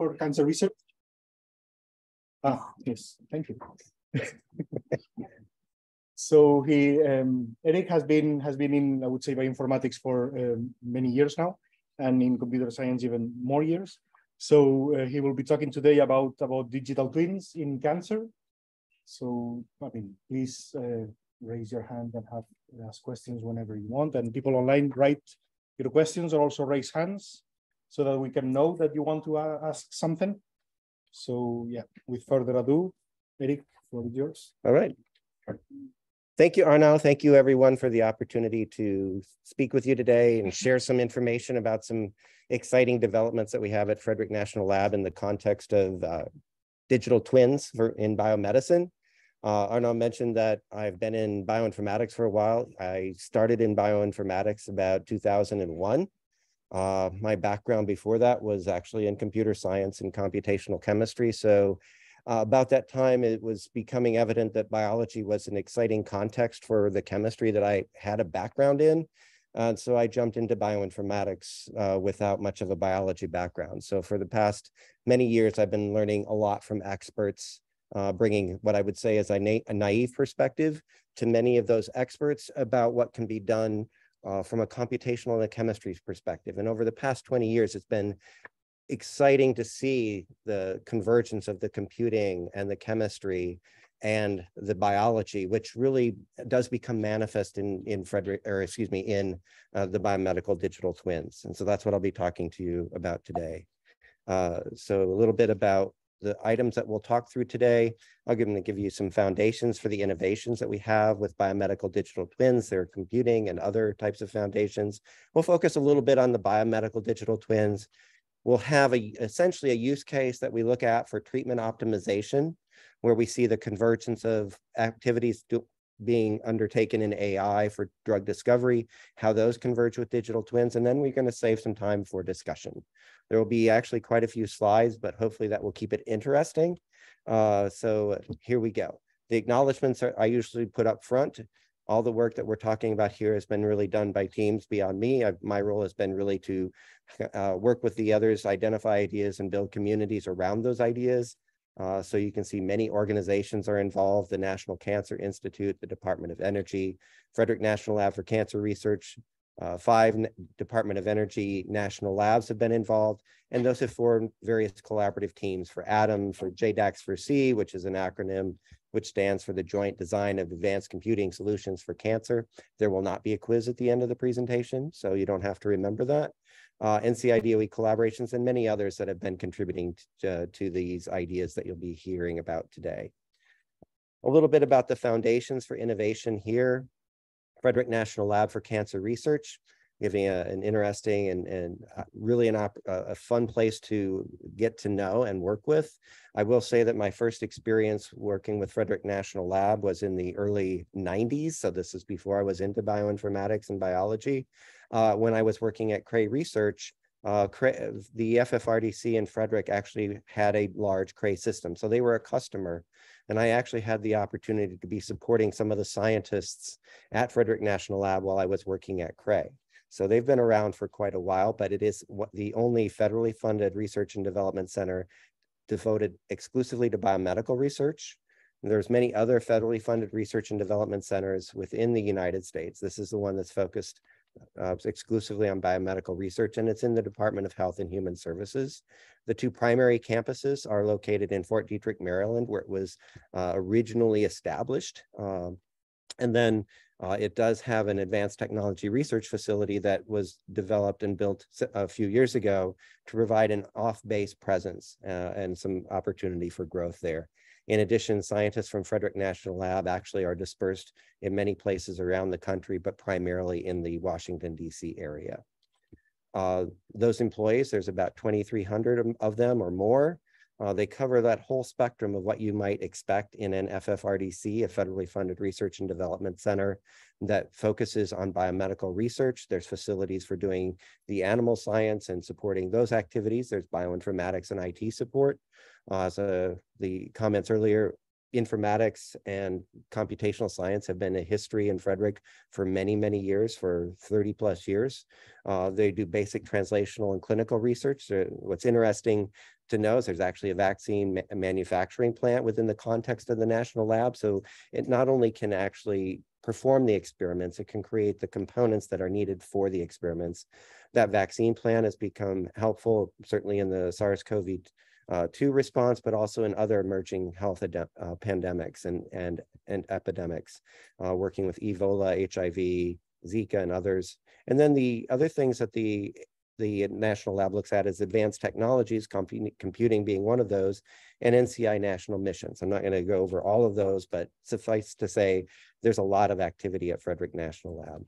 for cancer research? Ah, yes, thank you. so he, um, Eric has been has been in, I would say, bioinformatics for um, many years now, and in computer science even more years. So uh, he will be talking today about about digital twins in cancer. So I mean, please uh, raise your hand and have ask questions whenever you want. And people online write your questions or also raise hands so that we can know that you want to ask something. So yeah, with further ado, Eric, floor is yours. All right. Thank you, Arnau. Thank you, everyone, for the opportunity to speak with you today and share some information about some exciting developments that we have at Frederick National Lab in the context of uh, digital twins for, in biomedicine. Uh, mentioned that I've been in bioinformatics for a while. I started in bioinformatics about 2001. Uh, my background before that was actually in computer science and computational chemistry. So uh, about that time, it was becoming evident that biology was an exciting context for the chemistry that I had a background in. And so I jumped into bioinformatics uh, without much of a biology background. So for the past many years, I've been learning a lot from experts, uh, bringing what I would say is a, na a, naive perspective to many of those experts about what can be done uh, from a computational and a chemistry perspective. And over the past 20 years, it's been exciting to see the convergence of the computing and the chemistry and the biology, which really does become manifest in in Frederick, or excuse me, in uh, the biomedical digital twins. And so that's what I'll be talking to you about today. Uh, so a little bit about the items that we'll talk through today. I'm going to give you some foundations for the innovations that we have with biomedical digital twins, their computing and other types of foundations. We'll focus a little bit on the biomedical digital twins, we'll have a, essentially a use case that we look at for treatment optimization, where we see the convergence of activities being undertaken in AI for drug discovery, how those converge with digital twins, and then we're going to save some time for discussion. There will be actually quite a few slides, but hopefully that will keep it interesting. Uh, so here we go. The acknowledgements are, I usually put up front all the work that we're talking about here has been really done by teams beyond me. I've, my role has been really to uh, work with the others, identify ideas and build communities around those ideas. Uh, so you can see many organizations are involved, the National Cancer Institute, the Department of Energy, Frederick National Lab for Cancer Research, uh, five Department of Energy national labs have been involved, and those have formed various collaborative teams for ATOM, for JDACS4C, which is an acronym which stands for the Joint Design of Advanced Computing Solutions for Cancer. There will not be a quiz at the end of the presentation, so you don't have to remember that. Uh, NCI-DOE collaborations and many others that have been contributing to, to these ideas that you'll be hearing about today. A little bit about the foundations for innovation here. Frederick National Lab for Cancer Research giving a, an interesting and, and uh, really an op, a fun place to get to know and work with. I will say that my first experience working with Frederick National Lab was in the early 90s. So this is before I was into bioinformatics and biology. Uh, when I was working at Cray Research, uh, the FFRDC in Frederick actually had a large Cray system. So they were a customer. And I actually had the opportunity to be supporting some of the scientists at Frederick National Lab while I was working at Cray. So they've been around for quite a while, but it is the only federally funded research and development center devoted exclusively to biomedical research. There's many other federally funded research and development centers within the United States. This is the one that's focused uh, exclusively on biomedical research, and it's in the Department of Health and Human Services. The two primary campuses are located in Fort Detrick, Maryland, where it was uh, originally established. Um, and then uh, it does have an advanced technology research facility that was developed and built a few years ago to provide an off-base presence uh, and some opportunity for growth there. In addition, scientists from Frederick National Lab actually are dispersed in many places around the country, but primarily in the Washington, D.C. area. Uh, those employees, there's about 2,300 of them or more. Uh, they cover that whole spectrum of what you might expect in an FFRDC, a federally funded research and development center that focuses on biomedical research. There's facilities for doing the animal science and supporting those activities. There's bioinformatics and IT support. Uh, so the comments earlier, informatics and computational science have been a history in Frederick for many, many years, for 30 plus years. Uh, they do basic translational and clinical research. Uh, what's interesting to know is there's actually a vaccine ma manufacturing plant within the context of the national lab. So it not only can actually perform the experiments, it can create the components that are needed for the experiments. That vaccine plan has become helpful, certainly in the SARS-CoV-2 uh, response, but also in other emerging health uh, pandemics and, and, and epidemics, uh, working with Ebola, HIV, Zika, and others. And then the other things that the the National Lab looks at is advanced technologies, computing being one of those, and NCI national missions. I'm not going to go over all of those, but suffice to say, there's a lot of activity at Frederick National Lab.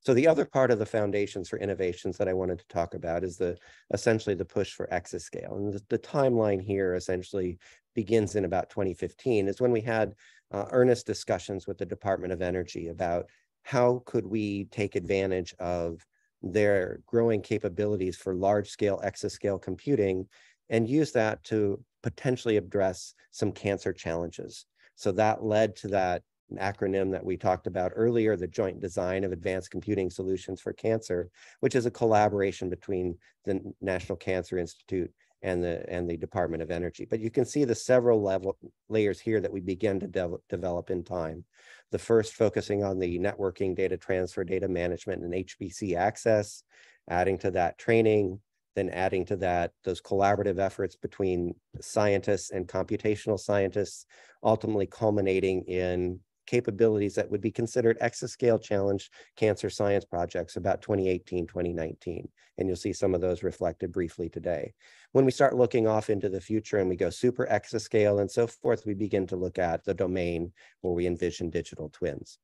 So the other part of the foundations for innovations that I wanted to talk about is the essentially the push for exascale. And the, the timeline here essentially begins in about 2015 is when we had uh, earnest discussions with the Department of Energy about how could we take advantage of their growing capabilities for large scale exascale computing and use that to potentially address some cancer challenges. So that led to that acronym that we talked about earlier, the Joint Design of Advanced Computing Solutions for Cancer, which is a collaboration between the National Cancer Institute and the and the Department of Energy. But you can see the several level layers here that we begin to de develop in time. The first focusing on the networking, data transfer, data management, and HPC access, adding to that training, then adding to that those collaborative efforts between scientists and computational scientists, ultimately culminating in capabilities that would be considered exascale challenge cancer science projects about 2018, 2019. And you'll see some of those reflected briefly today. When we start looking off into the future and we go super exascale and so forth, we begin to look at the domain where we envision digital twins.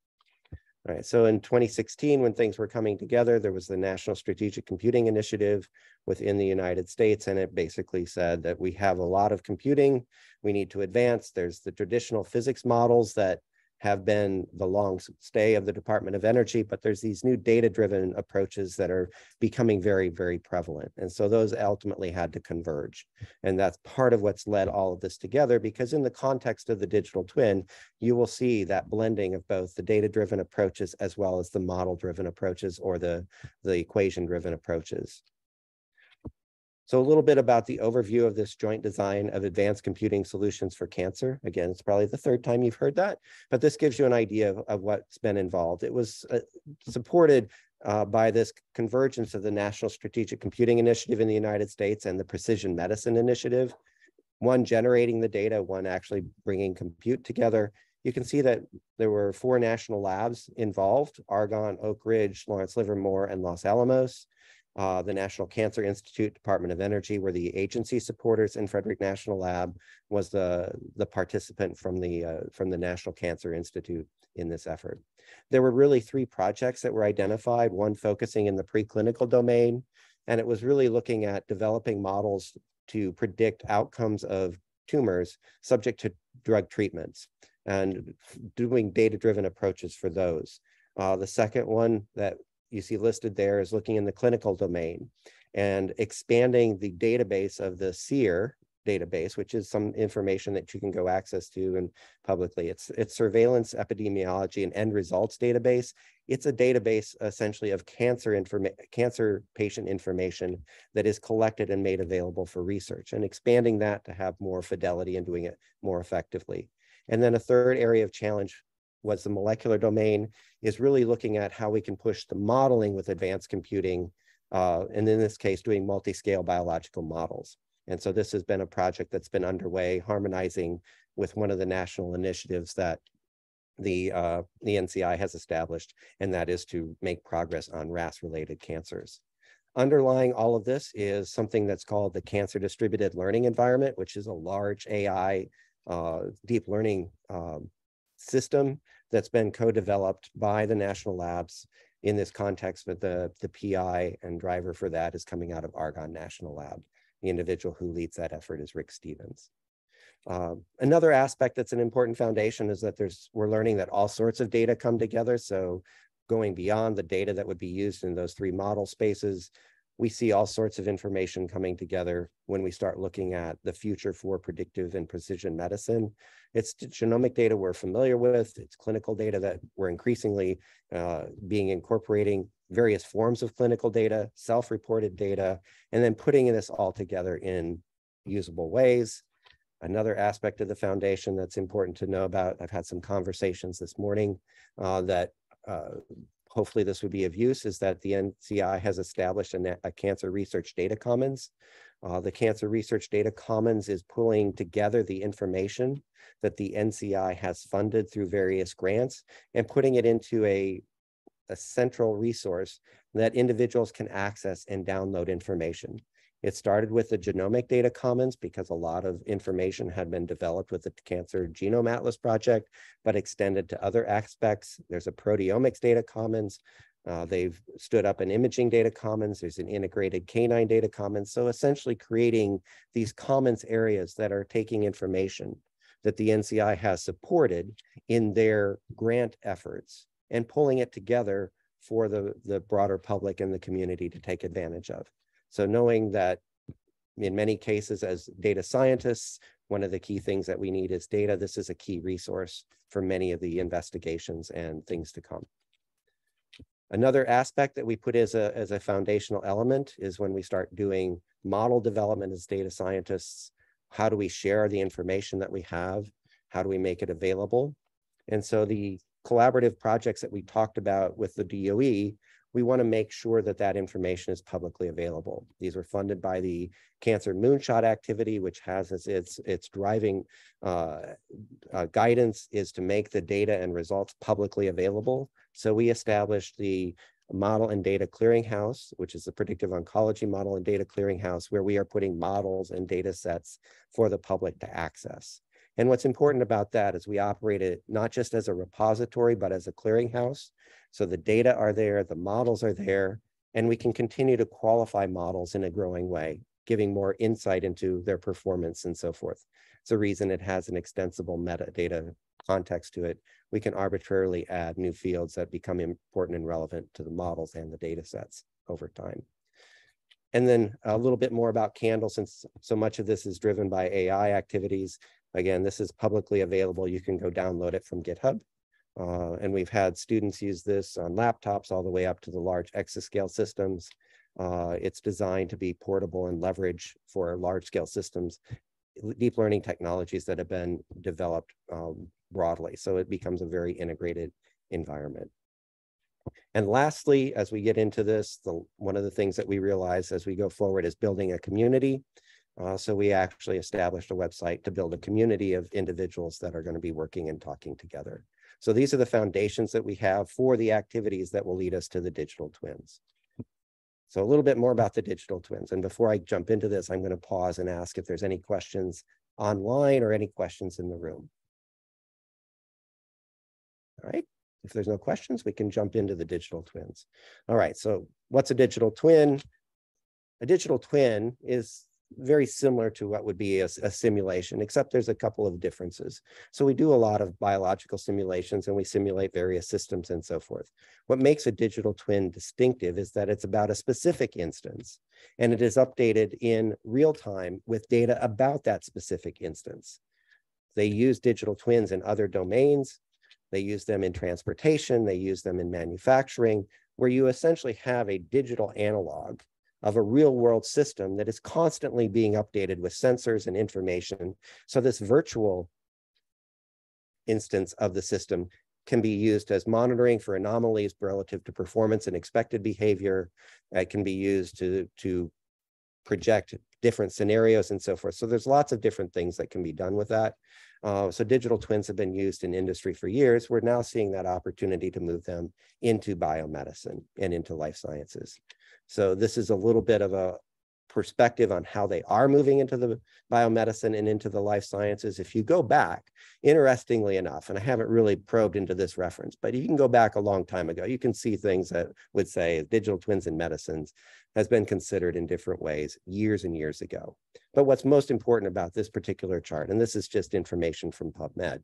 All right, so in 2016, when things were coming together, there was the National Strategic Computing Initiative within the United States, and it basically said that we have a lot of computing, we need to advance. There's the traditional physics models that have been the long stay of the Department of Energy, but there's these new data-driven approaches that are becoming very, very prevalent. And so those ultimately had to converge. And that's part of what's led all of this together, because in the context of the digital twin, you will see that blending of both the data-driven approaches as well as the model-driven approaches or the, the equation-driven approaches. So a little bit about the overview of this joint design of advanced computing solutions for cancer. Again, it's probably the third time you've heard that, but this gives you an idea of, of what's been involved. It was uh, supported uh, by this convergence of the National Strategic Computing Initiative in the United States and the Precision Medicine Initiative, one generating the data, one actually bringing compute together. You can see that there were four national labs involved, Argonne, Oak Ridge, Lawrence Livermore, and Los Alamos uh, the National Cancer Institute, Department of Energy were the agency supporters, and Frederick National Lab was the, the participant from the, uh, from the National Cancer Institute in this effort. There were really three projects that were identified, one focusing in the preclinical domain, and it was really looking at developing models to predict outcomes of tumors subject to drug treatments and doing data-driven approaches for those. Uh, the second one that you see listed there is looking in the clinical domain and expanding the database of the SEER database, which is some information that you can go access to and publicly. It's it's surveillance, epidemiology, and end results database. It's a database essentially of cancer information, cancer patient information that is collected and made available for research, and expanding that to have more fidelity and doing it more effectively. And then a third area of challenge was the molecular domain, is really looking at how we can push the modeling with advanced computing, uh, and in this case, doing multi-scale biological models. And so this has been a project that's been underway, harmonizing with one of the national initiatives that the, uh, the NCI has established, and that is to make progress on RAS-related cancers. Underlying all of this is something that's called the Cancer Distributed Learning Environment, which is a large AI uh, deep learning um, system that's been co-developed by the national labs in this context, but the, the PI and driver for that is coming out of Argonne National Lab. The individual who leads that effort is Rick Stevens. Uh, another aspect that's an important foundation is that there's we're learning that all sorts of data come together. So going beyond the data that would be used in those three model spaces, we see all sorts of information coming together when we start looking at the future for predictive and precision medicine. It's genomic data we're familiar with, it's clinical data that we're increasingly uh, being incorporating various forms of clinical data, self-reported data, and then putting this all together in usable ways. Another aspect of the foundation that's important to know about, I've had some conversations this morning uh, that uh, hopefully this would be of use, is that the NCI has established a, a cancer research data commons. Uh, the Cancer Research Data Commons is pulling together the information that the NCI has funded through various grants and putting it into a, a central resource that individuals can access and download information. It started with the Genomic Data Commons because a lot of information had been developed with the Cancer Genome Atlas project, but extended to other aspects. There's a Proteomics Data Commons. Uh, they've stood up an imaging data commons. There's an integrated canine data commons. So essentially creating these commons areas that are taking information that the NCI has supported in their grant efforts and pulling it together for the, the broader public and the community to take advantage of. So knowing that in many cases as data scientists, one of the key things that we need is data. This is a key resource for many of the investigations and things to come. Another aspect that we put as a, as a foundational element is when we start doing model development as data scientists, how do we share the information that we have? How do we make it available? And so the collaborative projects that we talked about with the DOE, we want to make sure that that information is publicly available. These were funded by the Cancer Moonshot activity, which has as its, its driving uh, uh, guidance is to make the data and results publicly available. So we established the model and data clearinghouse, which is the predictive oncology model and data clearinghouse, where we are putting models and data sets for the public to access. And what's important about that is we operate it not just as a repository, but as a clearinghouse. So the data are there, the models are there, and we can continue to qualify models in a growing way, giving more insight into their performance and so forth. It's a reason it has an extensible metadata context to it. We can arbitrarily add new fields that become important and relevant to the models and the data sets over time. And then a little bit more about CANDLE, since so much of this is driven by AI activities. Again, this is publicly available. You can go download it from GitHub. Uh, and we've had students use this on laptops all the way up to the large exascale systems. Uh, it's designed to be portable and leverage for large scale systems, deep learning technologies that have been developed um, broadly. So it becomes a very integrated environment. And lastly, as we get into this, the, one of the things that we realize as we go forward is building a community. Uh, so we actually established a website to build a community of individuals that are going to be working and talking together. So these are the foundations that we have for the activities that will lead us to the digital twins. So a little bit more about the digital twins. And before I jump into this, I'm going to pause and ask if there's any questions online or any questions in the room. All right. If there's no questions, we can jump into the digital twins. All right. So what's a digital twin? A digital twin is very similar to what would be a, a, simulation, except there's a couple of differences. So we do a lot of biological simulations and we simulate various systems and so forth. What makes a digital twin distinctive is that it's about a specific instance and it is updated in real time with data about that specific instance. They use digital twins in other domains. They use them in transportation. They use them in manufacturing, where you essentially have a digital analog of a real world system that is constantly being updated with sensors and information. So this virtual instance of the system can be used as monitoring for anomalies relative to performance and expected behavior. It can be used to, to project different scenarios and so forth. So there's lots of different things that can be done with that. Uh, so digital twins have been used in industry for years. We're now seeing that opportunity to move them into biomedicine and into life sciences. So this is a little bit of a perspective on how they are moving into the biomedicine and into the life sciences. If you go back, interestingly enough, and I haven't really probed into this reference, but you can go back a long time ago, you can see things that would say digital twins in medicines has been considered in different ways years and years ago. But what's most important about this particular chart, and this is just information from PubMed,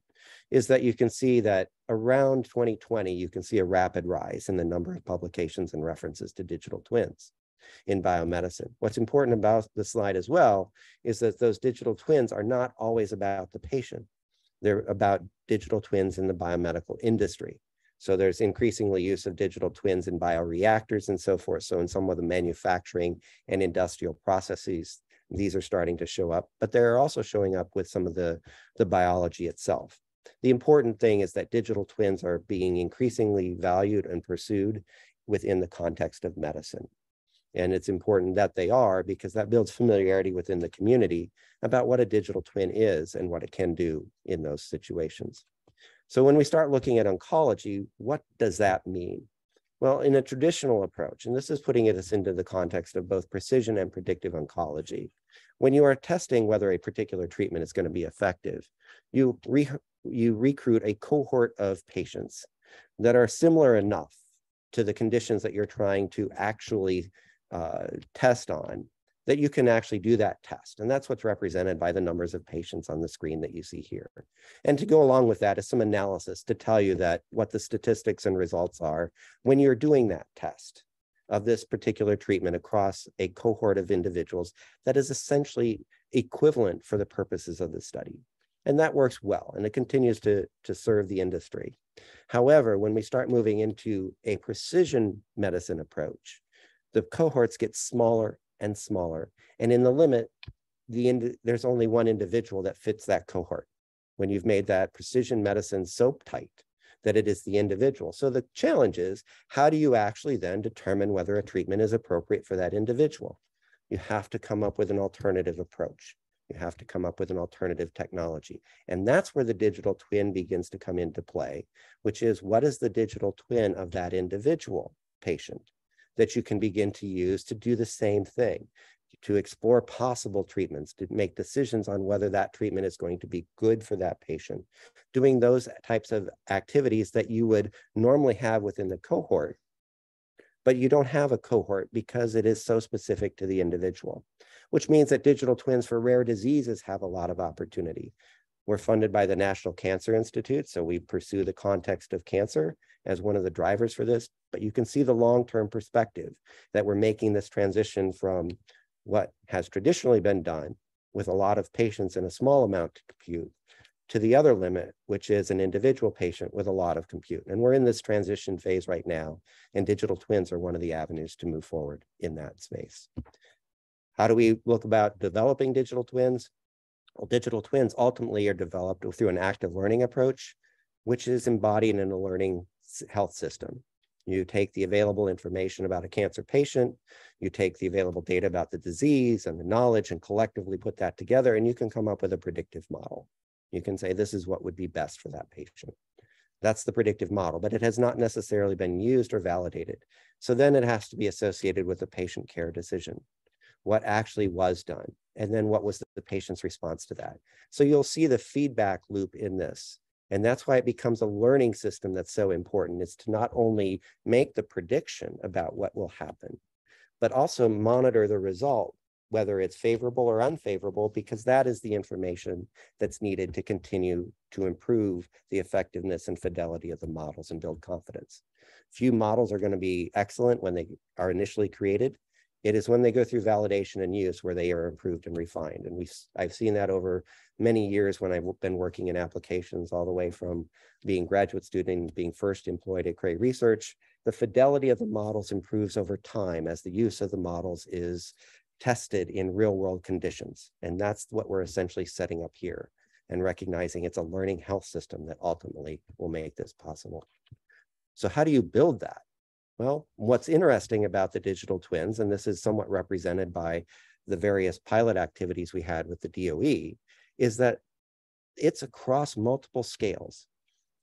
is that you can see that around 2020, you can see a rapid rise in the number of publications and references to digital twins in biomedicine. What's important about the slide as well is that those digital twins are not always about the patient. They're about digital twins in the biomedical industry. So there's increasingly use of digital twins in bioreactors and so forth. So in some of the manufacturing and industrial processes These are starting to show up, but they're also showing up with some of the, the biology itself. The important thing is that digital twins are being increasingly valued and pursued within the context of medicine. And it's important that they are because that builds familiarity within the community about what a digital twin is and what it can do in those situations. So when we start looking at oncology, what does that mean? Well, in a traditional approach, and this is putting us into the context of both precision and predictive oncology, when you are testing whether a particular treatment is going to be effective, you, re you recruit a cohort of patients that are similar enough to the conditions that you're trying to actually uh, test on that you can actually do that test. And that's what's represented by the numbers of patients on the screen that you see here. And to go along with that is some analysis to tell you that what the statistics and results are when you're doing that test of this particular treatment across a cohort of individuals that is essentially equivalent for the purposes of the study. And that works well, and it continues to, to serve the industry. However, when we start moving into a precision medicine approach, the cohorts get smaller and smaller. And in the limit, the there's only one individual that fits that cohort when you've made that precision medicine so tight that it is the individual. So the challenge is, how do you actually then determine whether a treatment is appropriate for that individual? You have to come up with an alternative approach. You have to come up with an alternative technology. And that's where the digital twin begins to come into play, which is what is the digital twin of that individual patient? That you can begin to use to do the same thing, to explore possible treatments, to make decisions on whether that treatment is going to be good for that patient, doing those types of activities that you would normally have within the cohort, but you don't have a cohort because it is so specific to the individual, which means that digital twins for rare diseases have a lot of opportunity. We're funded by the National Cancer Institute, so we pursue the context of cancer as one of the drivers for this, but you can see the long-term perspective that we're making this transition from what has traditionally been done with a lot of patients and a small amount to compute to the other limit, which is an individual patient with a lot of compute. And we're in this transition phase right now, and digital twins are one of the avenues to move forward in that space. How do we look about developing digital twins? Well, digital twins ultimately are developed through an active learning approach, which is embodied in a learning health system. You take the available information about a cancer patient, you take the available data about the disease and the knowledge and collectively put that together and you can come up with a predictive model. You can say this is what would be best for that patient. That's the predictive model, but it has not necessarily been used or validated. So then it has to be associated with a patient care decision what actually was done, and then what was the patient's response to that. So you'll see the feedback loop in this. And that's why it becomes a learning system that's so important is to not only make the prediction about what will happen, but also monitor the result, whether it's favorable or unfavorable, because that is the information that's needed to continue to improve the effectiveness and fidelity of the models and build confidence. Few models are going to be excellent when they are initially created, it is when they go through validation and use where they are improved and refined. And we, I've seen that over many years when I've been working in applications all the way from being graduate student, being first employed at Cray Research. The fidelity of the models improves over time as the use of the models is tested in real world conditions. And that's what we're essentially setting up here and recognizing it's a learning health system that ultimately will make this possible. So how do you build that? Well, what's interesting about the digital twins, and this is somewhat represented by the various pilot activities we had with the DOE, is that it's across multiple scales.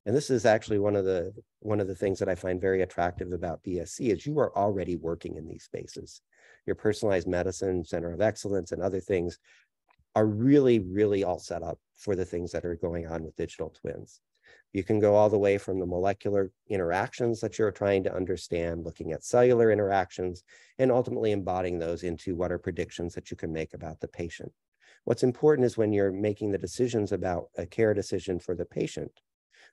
And this is actually one of the one of the things that I find very attractive about BSC is you are already working in these spaces. Your personalized medicine, center of excellence, and other things are really, really all set up for the things that are going on with digital twins. You can go all the way from the molecular interactions that you're trying to understand, looking at cellular interactions, and ultimately embodying those into what are predictions that you can make about the patient. What's important is when you're making the decisions about a care decision for the patient,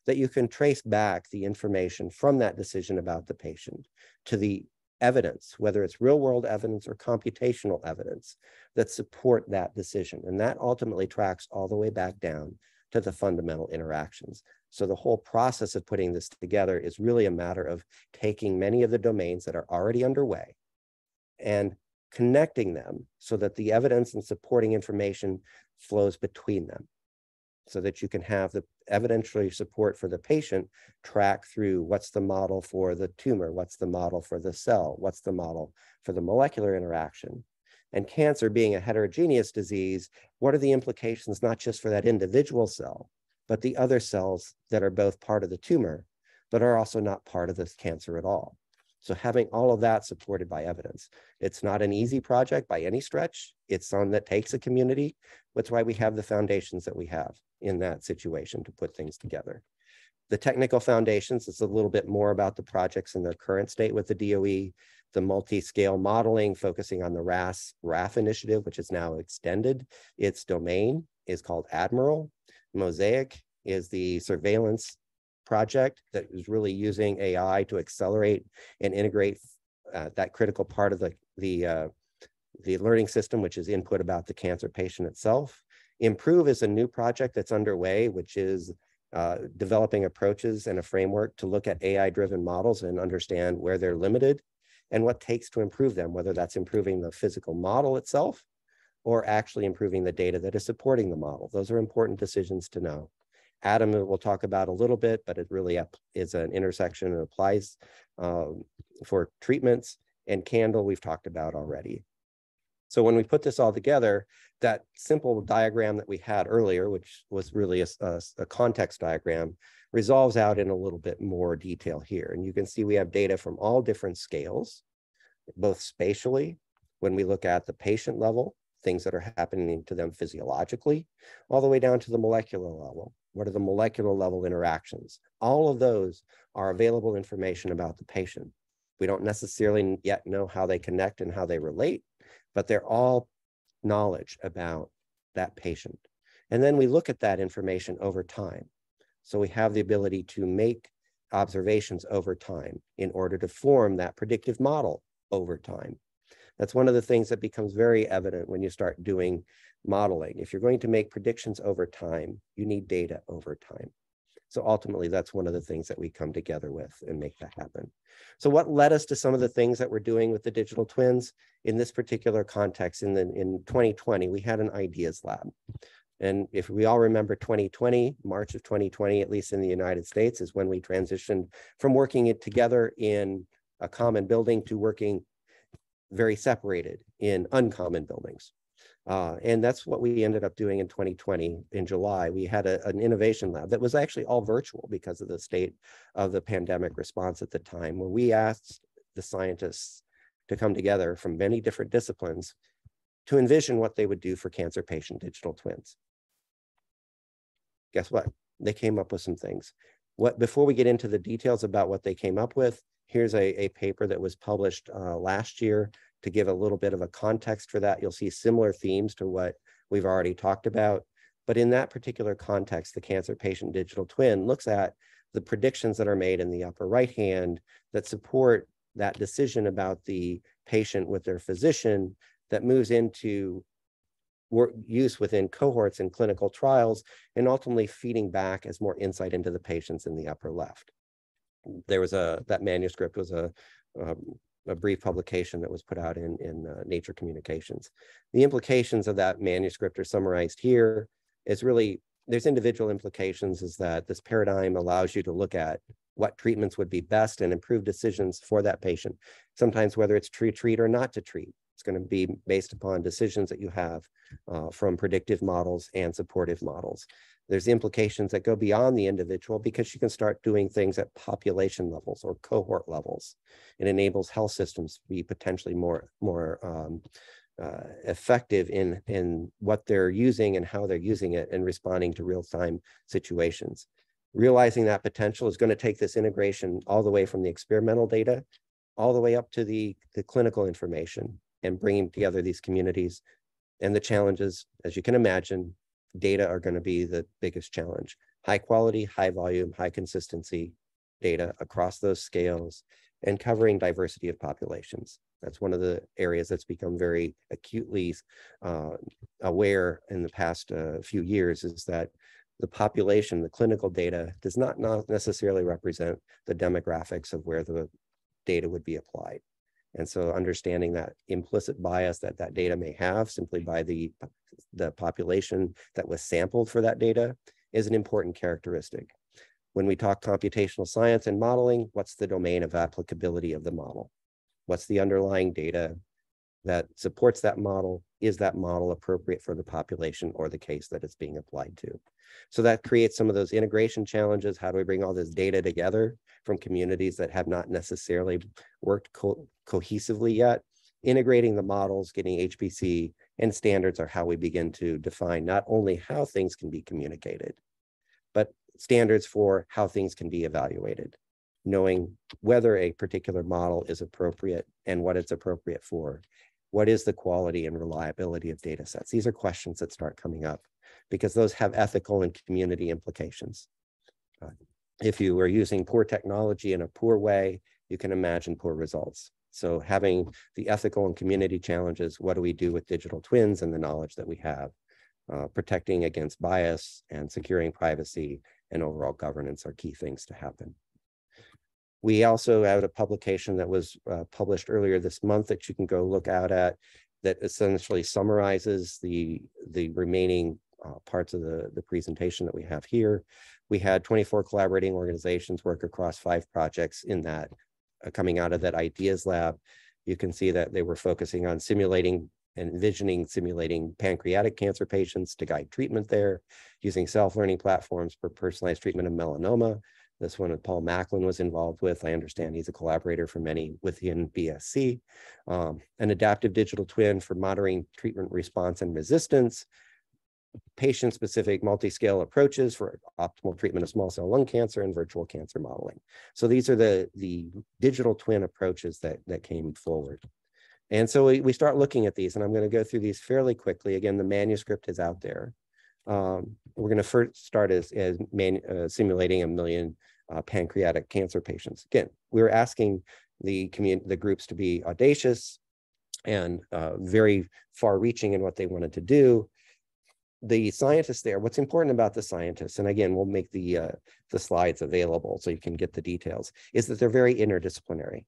that you can trace back the information from that decision about the patient to the evidence, whether it's real world evidence or computational evidence that support that decision. And that ultimately tracks all the way back down to the fundamental interactions. So the whole process of putting this together is really a matter of taking many of the domains that are already underway and connecting them so that the evidence and supporting information flows between them so that you can have the evidentiary support for the patient track through what's the model for the tumor, what's the model for the cell, what's the model for the molecular interaction. And cancer being a heterogeneous disease, what are the implications not just for that individual cell, but the other cells that are both part of the tumor, but are also not part of this cancer at all. So having all of that supported by evidence. It's not an easy project by any stretch. It's one that takes a community. That's why we have the foundations that we have in that situation to put things together. The technical foundations is a little bit more about the projects in their current state with the DOE, the multi-scale modeling focusing on the RAS RAF initiative, which is now extended. Its domain is called ADMIRRAL. MOSSAIC is the surveillance project that is really using AI to accelerate and integrate uh, that critical part of the, the, uh, the learning system, which is input about the cancer patient itself. Improve is a new project that's underway, which is uh, developing approaches and a framework to look at AI-driven models and understand where they're limited and what takes to improve them, whether that's improving the physical model itself or actually improving the data that is supporting the model. Those are important decisions to know. ATOM we'll talk about a little bit, but it really is an intersection and applies um, for treatments. And Candle we've talked about already. So when we put this all together, that simple diagram that we had earlier, which was really a, a, a, context diagram, resolves out in a little bit more detail here. And you can see we have data from all different scales, both spatially, when we look at the patient level, things that are happening to them physiologically, all the way down to the molecular level. What are the molecular level interactions? All of those are available information about the patient. We don't necessarily yet know how they connect and how they relate, but they're all knowledge about that patient. And then we look at that information over time. So we have the ability to make observations over time in order to form that predictive model over time. That's one of the things that becomes very evident when you start doing modeling. If you're going to make predictions over time, you need data over time. So ultimately, that's one of the things that we come together with and make that happen. So what led us to some of the things that we're doing with the digital twins in this particular context in, the, in 2020, we had an ideas lab. And if we all remember 2020, March of 2020, at least in the United States, is when we transitioned from working it together in a common building to working very separated in uncommon buildings. Uh, and that's what we ended up doing in 2020 in July. We had a, an innovation lab that was actually all virtual because of the state of the pandemic response at the time, where we asked the scientists to come together from many different disciplines to envision what they would do for cancer patient digital twins. Guess what? They came up with some things. What Before we get into the details about what they came up with, here's a, a paper that was published uh, last year to give a little bit of a context for that. You'll see similar themes to what we've already talked about. But in that particular context, the cancer patient digital twin looks at the predictions that are made in the upper right hand that support that decision about the patient with their physician that moves into work, use within cohorts and clinical trials and ultimately feeding back as more insight into the patients in the upper left. There was a, that manuscript was a, um, a brief publication that was put out in, in uh, Nature Communications. The implications of that manuscript are summarized here. It's really, there's individual implications is that this paradigm allows you to look at what treatments would be best and improve decisions for that patient. Sometimes whether it's to treat or not to treat. It's going to be based upon decisions that you have uh, from predictive models and supportive models. There's implications that go beyond the individual because you can start doing things at population levels or cohort levels. It enables health systems to be potentially more, more um, uh, effective in, in what they're using and how they're using it and responding to real-time situations. Realizing that potential is going to take this integration all the way from the experimental data all the way up to the, the clinical information and bringing together these communities and the challenges, as you can imagine, data are going to be the biggest challenge. High quality, high volume, high consistency data across those scales and covering diversity of populations. That's one of the areas that's become very acutely uh, aware in the past uh, few years is that the population, the clinical data does not, not necessarily represent the demographics of where the data would be applied. And so understanding that implicit bias that that data may have simply mm-hmm. by the, the population that was sampled for that data is an important characteristic. When we talk computational science and modeling, what's the domain of applicability of the model? What's the underlying data that supports that model? Is that model appropriate for the population or the case that it's being applied to? So that creates some of those integration challenges. How do we bring all this data together from communities that have not necessarily worked co cohesively yet? Integrating the models, getting HPC and standards are how we begin to define not only how things can be communicated, but standards for how things can be evaluated, knowing whether a particular model is appropriate and what it's appropriate for. What is the quality and reliability of data sets? These are questions that start coming up because those have ethical and community implications. Uh, if you are using poor technology in a poor way, you can imagine poor results. So having the ethical and community challenges, what do we do with digital twins and the knowledge that we have? Uh, protecting against bias and securing privacy and overall governance are key things to happen. We also have a publication that was uh, published earlier this month that you can go look out at that essentially summarizes the, the remaining uh, parts of the, the presentation that we have here. We had 24 collaborating organizations work across five projects in that, uh, coming out of that ideas lab. You can see that they were focusing on simulating and envisioning simulating pancreatic cancer patients to guide treatment there, using self-learning platforms for personalized treatment of melanoma. This one that Paul Macklin was involved with. I understand he's a collaborator for many within BSC. Um, an adaptive digital twin for monitoring treatment response and resistance, patient-specific multi-scale approaches for optimal treatment of small cell lung cancer and virtual cancer modeling. So these are the, the digital twin approaches that, that came forward. And so we, we start looking at these, and I'm going to go through these fairly quickly. Again, the manuscript is out there. Um, we're going to first start as, as man, uh, simulating a million uh, pancreatic cancer patients. Again, we were asking the community, the groups to be audacious and uh, very far-reaching in what they wanted to do the scientists there, what's important about the scientists, and again, we'll make the uh, the slides available so you can get the details, is that they're very interdisciplinary.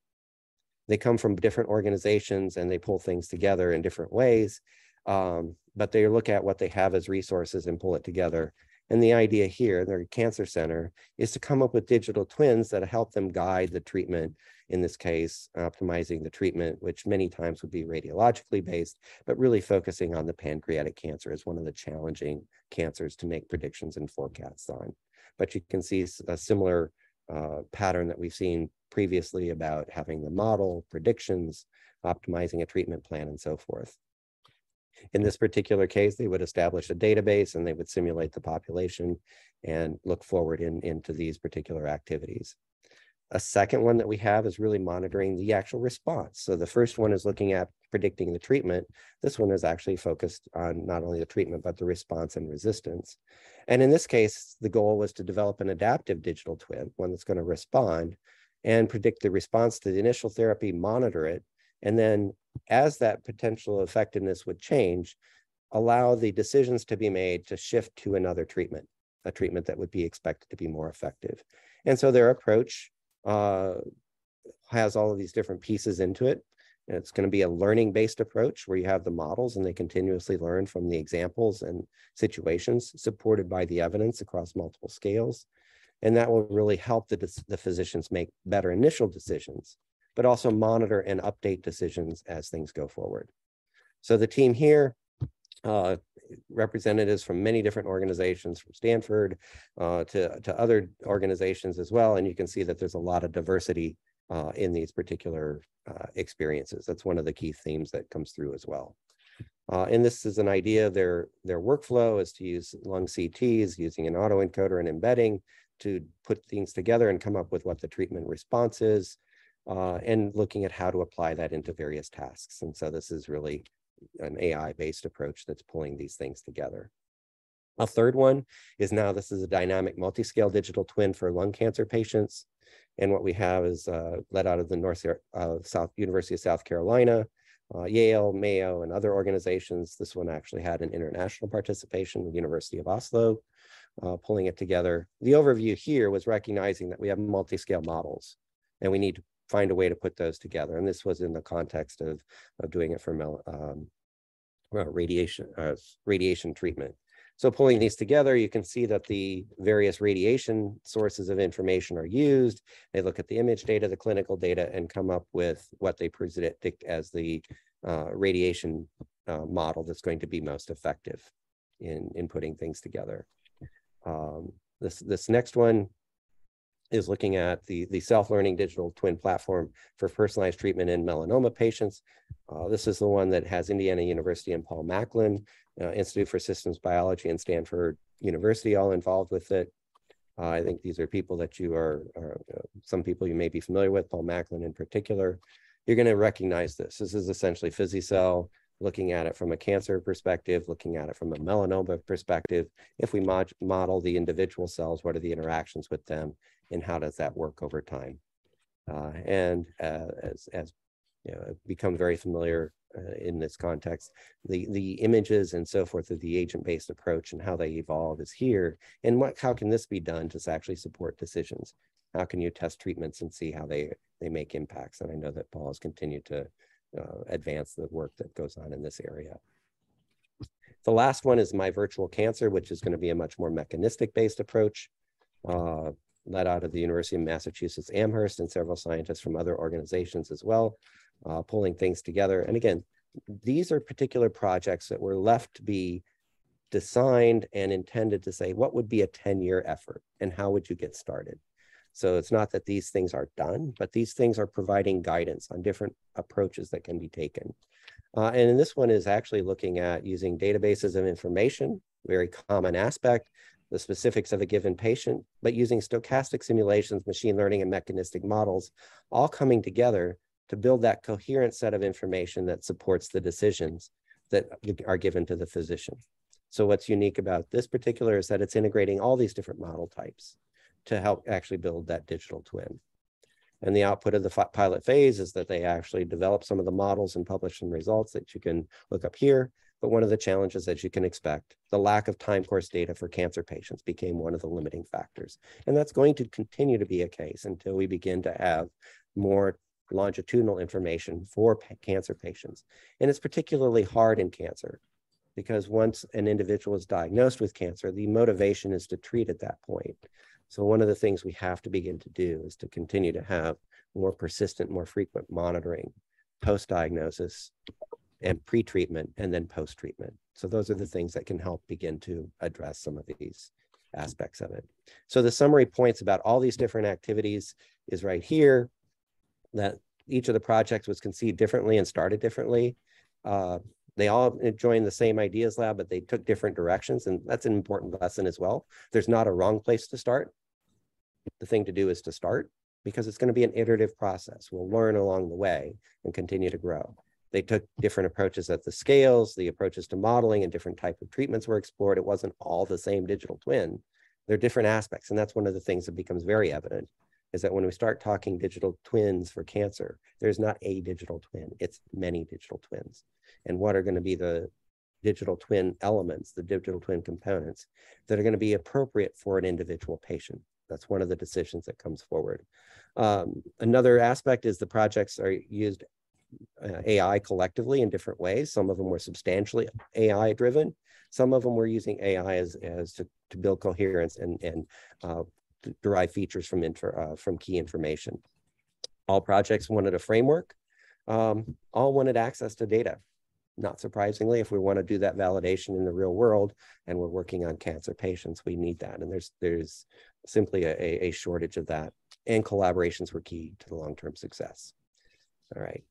They come from different organizations and they pull things together in different ways, um, but they look at what they have as resources and pull it together. And the idea here, their cancer center, is to come up with digital twins that help them guide the treatment in this case, optimizing the treatment, which many times would be radiologically based, but really focusing on the pancreatic cancer as one of the challenging cancers to make predictions and forecasts on. But you can see a similar uh, pattern that we've seen previously about having the model, predictions, optimizing a treatment plan, and so forth. In this particular case, they would establish a database and they would simulate the population and look forward in, into these particular activities. A second one that we have is really monitoring the actual response. So the first one is looking at predicting the treatment. This one is actually focused on not only the treatment, but the response and resistance. And in this case, the goal was to develop an adaptive digital twin, one that's going to respond and predict the response to the initial therapy, monitor it, and then as that potential effectiveness would change, allow the decisions to be made to shift to another treatment, a treatment that would be expected to be more effective. And so their approach uh, has all of these different pieces into it. And it's going to be a learning based approach where you have the models and they continuously learn from the examples and situations supported by the evidence across multiple scales. And that will really help the, the physicians make better initial decisions, but also monitor and update decisions as things go forward. So the team here uh, representatives from many different organizations, from Stanford uh, to, to other organizations as well. And you can see that there's a lot of diversity uh, in these particular uh, experiences. That's one of the key themes that comes through as well. Uh, and this is an idea, their, their workflow is to use lung CTs using an autoencoder and embedding to put things together and come up with what the treatment response is. Uh, and looking at how to apply that into various tasks. And so this is really an AI-based approach that's pulling these things together. A third one is now this is a dynamic multi-scale digital twin for lung cancer patients. And what we have is uh, led out of the North uh, South University of South Carolina, uh, Yale, Mayo, and other organizations. This one actually had an international participation, the University of Oslo, uh, pulling it together. The overview here was recognizing that we have multi-scale models and we need find a way to put those together. And this was in the context of, of doing it for um, radiation, uh, radiation treatment. So pulling these together, you can see that the various radiation sources of information are used. They look at the image data, the clinical data, and come up with what they predict as the uh, radiation uh, model that's going to be most effective in, in putting things together. Um, this, this next one is looking at the, the self-learning digital twin platform for personalized treatment in melanoma patients. Uh, this is the one that has Indiana University and Paul Macklin, uh, Institute for Systems Biology and Stanford University all involved with it. Uh, I think these are people that you are, are uh, some people you may be familiar with, Paul Macklin in particular. You're going to recognize this. This is essentially PhysiCell looking at it from a cancer perspective, looking at it from a melanoma perspective. If we mod model the individual cells, what are the interactions with them and how does that work over time? Uh, and uh, as, as you know, become very familiar uh, in this context, the, the images and so forth of the agent-based approach and how they evolve is here. And what, how can this be done to actually support decisions? How can you test treatments and see how they, they make impacts? And I know that Paul has continued to uh, advance the work that goes on in this area. The last one is my virtual cancer, which is going to be a much more mechanistic based approach, uh, led out of the University of Massachusetts Amherst and several scientists from other organizations as well, uh, pulling things together. And again, these are particular projects that were left to be designed and intended to say, what would be a 10 year effort and how would you get started? So it's not that these things are done, but these things are providing guidance on different approaches that can be taken. Uh, and this one is actually looking at using databases of information, very common aspect, the specifics of a given patient, but using stochastic simulations, machine learning, and mechanistic models, all coming together to build that coherent set of information that supports the decisions that are given to the physician. So what's unique about this particular is that it's integrating all these different model types to help actually build that digital twin. And the output of the pilot phase is that they actually develop some of the models and publish some results that you can look up here. But one of the challenges, as you can expect, the lack of time course data for cancer patients became one of the limiting factors. And that's going to continue to be a case until we begin to have more longitudinal information for cancer patients. And it's particularly hard in cancer because once an individual is diagnosed with cancer, the motivation is to treat at that point. So one of the things we have to begin to do is to continue to have more persistent, more frequent monitoring post-diagnosis and pre-treatment and then post-treatment. So those are the things that can help begin to address some of these aspects of it. So the summary points about all these different activities is right here, that each of the projects was conceived differently and started differently. Uh, they all joined the same ideas lab, but they took different directions. And that's an important lesson as well. There's not a wrong place to start. The thing to do is to start because it's going to be an iterative process. We'll learn along the way and continue to grow. They took different approaches at the scales, the approaches to modeling and different type of treatments were explored. It wasn't all the same digital twin. There are different aspects. And that's one of the things that becomes very evident is that when we start talking digital twins for cancer, there's not a digital twin, it's many digital twins. And what are going to be the digital twin elements, the digital twin components that are going to be appropriate for an individual patient. That's one of the decisions that comes forward. Um, another aspect is the projects are used uh, AI collectively in different ways. Some of them were substantially AI driven. Some of them were using AI as, as to, to build coherence and, and uh, derive features from, inter, uh, from key information. All projects wanted a framework. Um, all wanted access to data. Not surprisingly, if we want to do that validation in the real world and we're working on cancer patients, we need that. And there's there's simply a, a shortage of that. And collaborations were key to the long-term success. All right.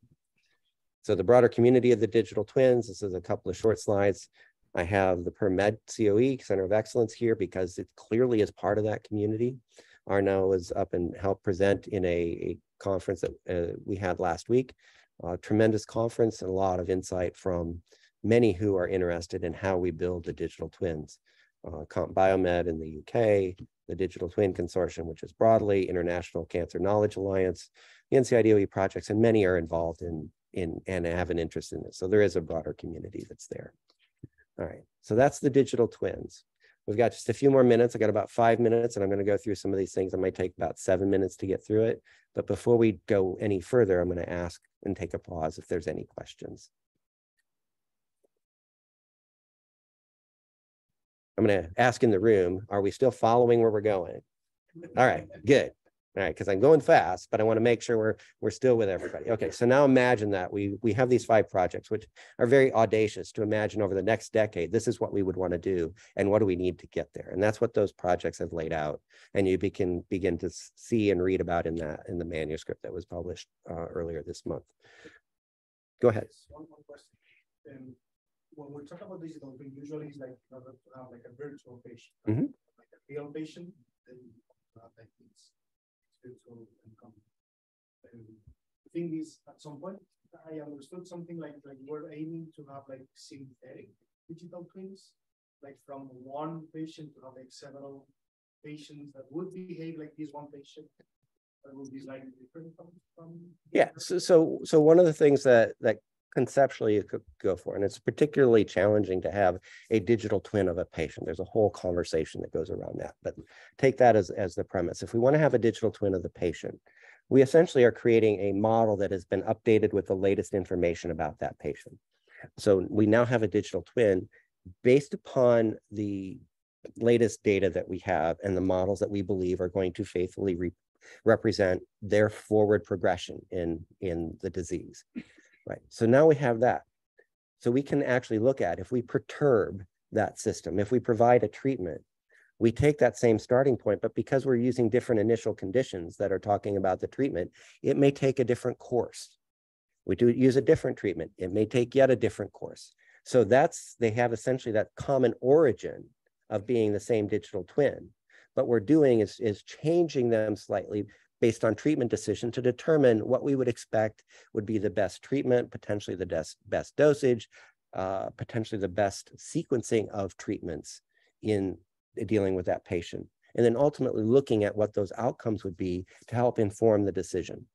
So the broader community of the digital twins, this is a couple of short slides. I have the PERMED COE, Center of Excellence here because it clearly is part of that community. Arnau was up and helped present in a, a conference that uh, we had last week. A tremendous conference and a lot of insight from many who are interested in how we build the digital twins. Uh, CompBioMed in the UK, the Digital Twin Consortium, which is broadly International Cancer Knowledge Alliance, the NCI-DOE projects, and many are involved in, in and have an interest in this. So there is a broader community that's there. All right, so that's the digital twins. We've got just a few more minutes. I got about five minutes and I'm going to go through some of these things. It might take about seven minutes to get through it. But before we go any further, I'm going to ask and take a pause if there's any questions. I'm going to ask in the room, are we still following where we're going? All right, good. All right, because I'm going fast, but I want to make sure we're we're still with everybody. Okay, so now imagine that we we have these five projects, which are very audacious to imagine over the next decade. This is what we would want to do, and what do we need to get there? And that's what those projects have laid out, and you can begin to see and read about in that in the manuscript that was published uh, earlier this month. Go ahead. One more question. Um, when we talk about digital usually it's like have like a virtual patient, mm -hmm. like a real patient, then like it's and common. And the thing is, at some point, I understood something like like we're aiming to have like synthetic digital twins, like from one patient to have like several patients that would behave like this one patient. That would be slightly different from, from yeah. So so so one of the things that that conceptually you could go for. And it's particularly challenging to have a digital twin of a patient. There's a whole conversation that goes around that, but take that as, as the premise. If we want to have a digital twin of the patient, we essentially are creating a model that has been updated with the latest information about that patient. So we now have a digital twin based upon the latest data that we have and the models that we believe are going to faithfully re represent their forward progression in, in the disease right? So now we have that. So we can actually look at if we perturb that system, if we provide a treatment, we take that same starting point, but because we're using different initial conditions that are talking about the treatment, it may take a different course. We do use a different treatment. It may take yet a different course. So that's, they have essentially that common origin of being the same digital twin. But we're doing is, is changing them slightly based on treatment decision to determine what we would expect would be the best treatment, potentially the best, best dosage, uh, potentially the best sequencing of treatments in dealing with that patient. And then ultimately looking at what those outcomes would be to help inform the decision.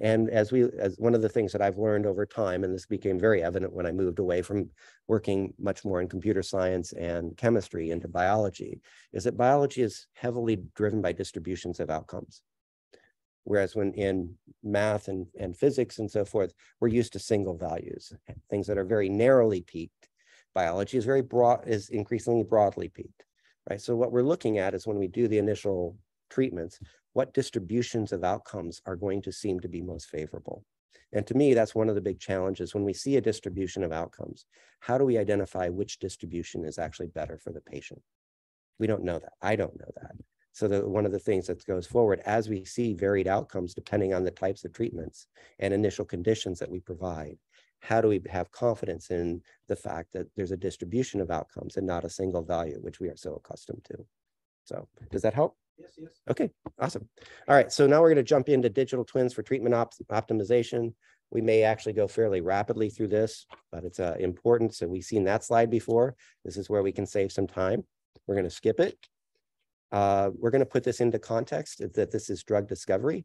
And as we, as one of the things that I've learned over time, and this became very evident when I moved away from working much more in computer science and chemistry into biology, is that biology is heavily driven by distributions of outcomes. Whereas when in math and, and physics and so forth, we're used to single values, things that are very narrowly peaked. Biology is very broad, is increasingly broadly peaked, right? So what we're looking at is when we do the initial treatments, what distributions of outcomes are going to seem to be most favorable. And to me, that's one of the big challenges when we see a distribution of outcomes. How do we identify which distribution is actually better for the patient? We don't know that. I don't know that. So that one of the things that goes forward as we see varied outcomes depending on the types of treatments and initial conditions that we provide, how do we have confidence in the fact that there's a distribution of outcomes and not a single value, which we are so accustomed to. So does that help? Yes, yes. Okay, awesome. All right, so now we're going to jump into digital twins for treatment op optimization. We may actually go fairly rapidly through this, but it's uh, important. So we've seen that slide before. This is where we can save some time. We're going to skip it uh, we're going to put this into context that this is drug discovery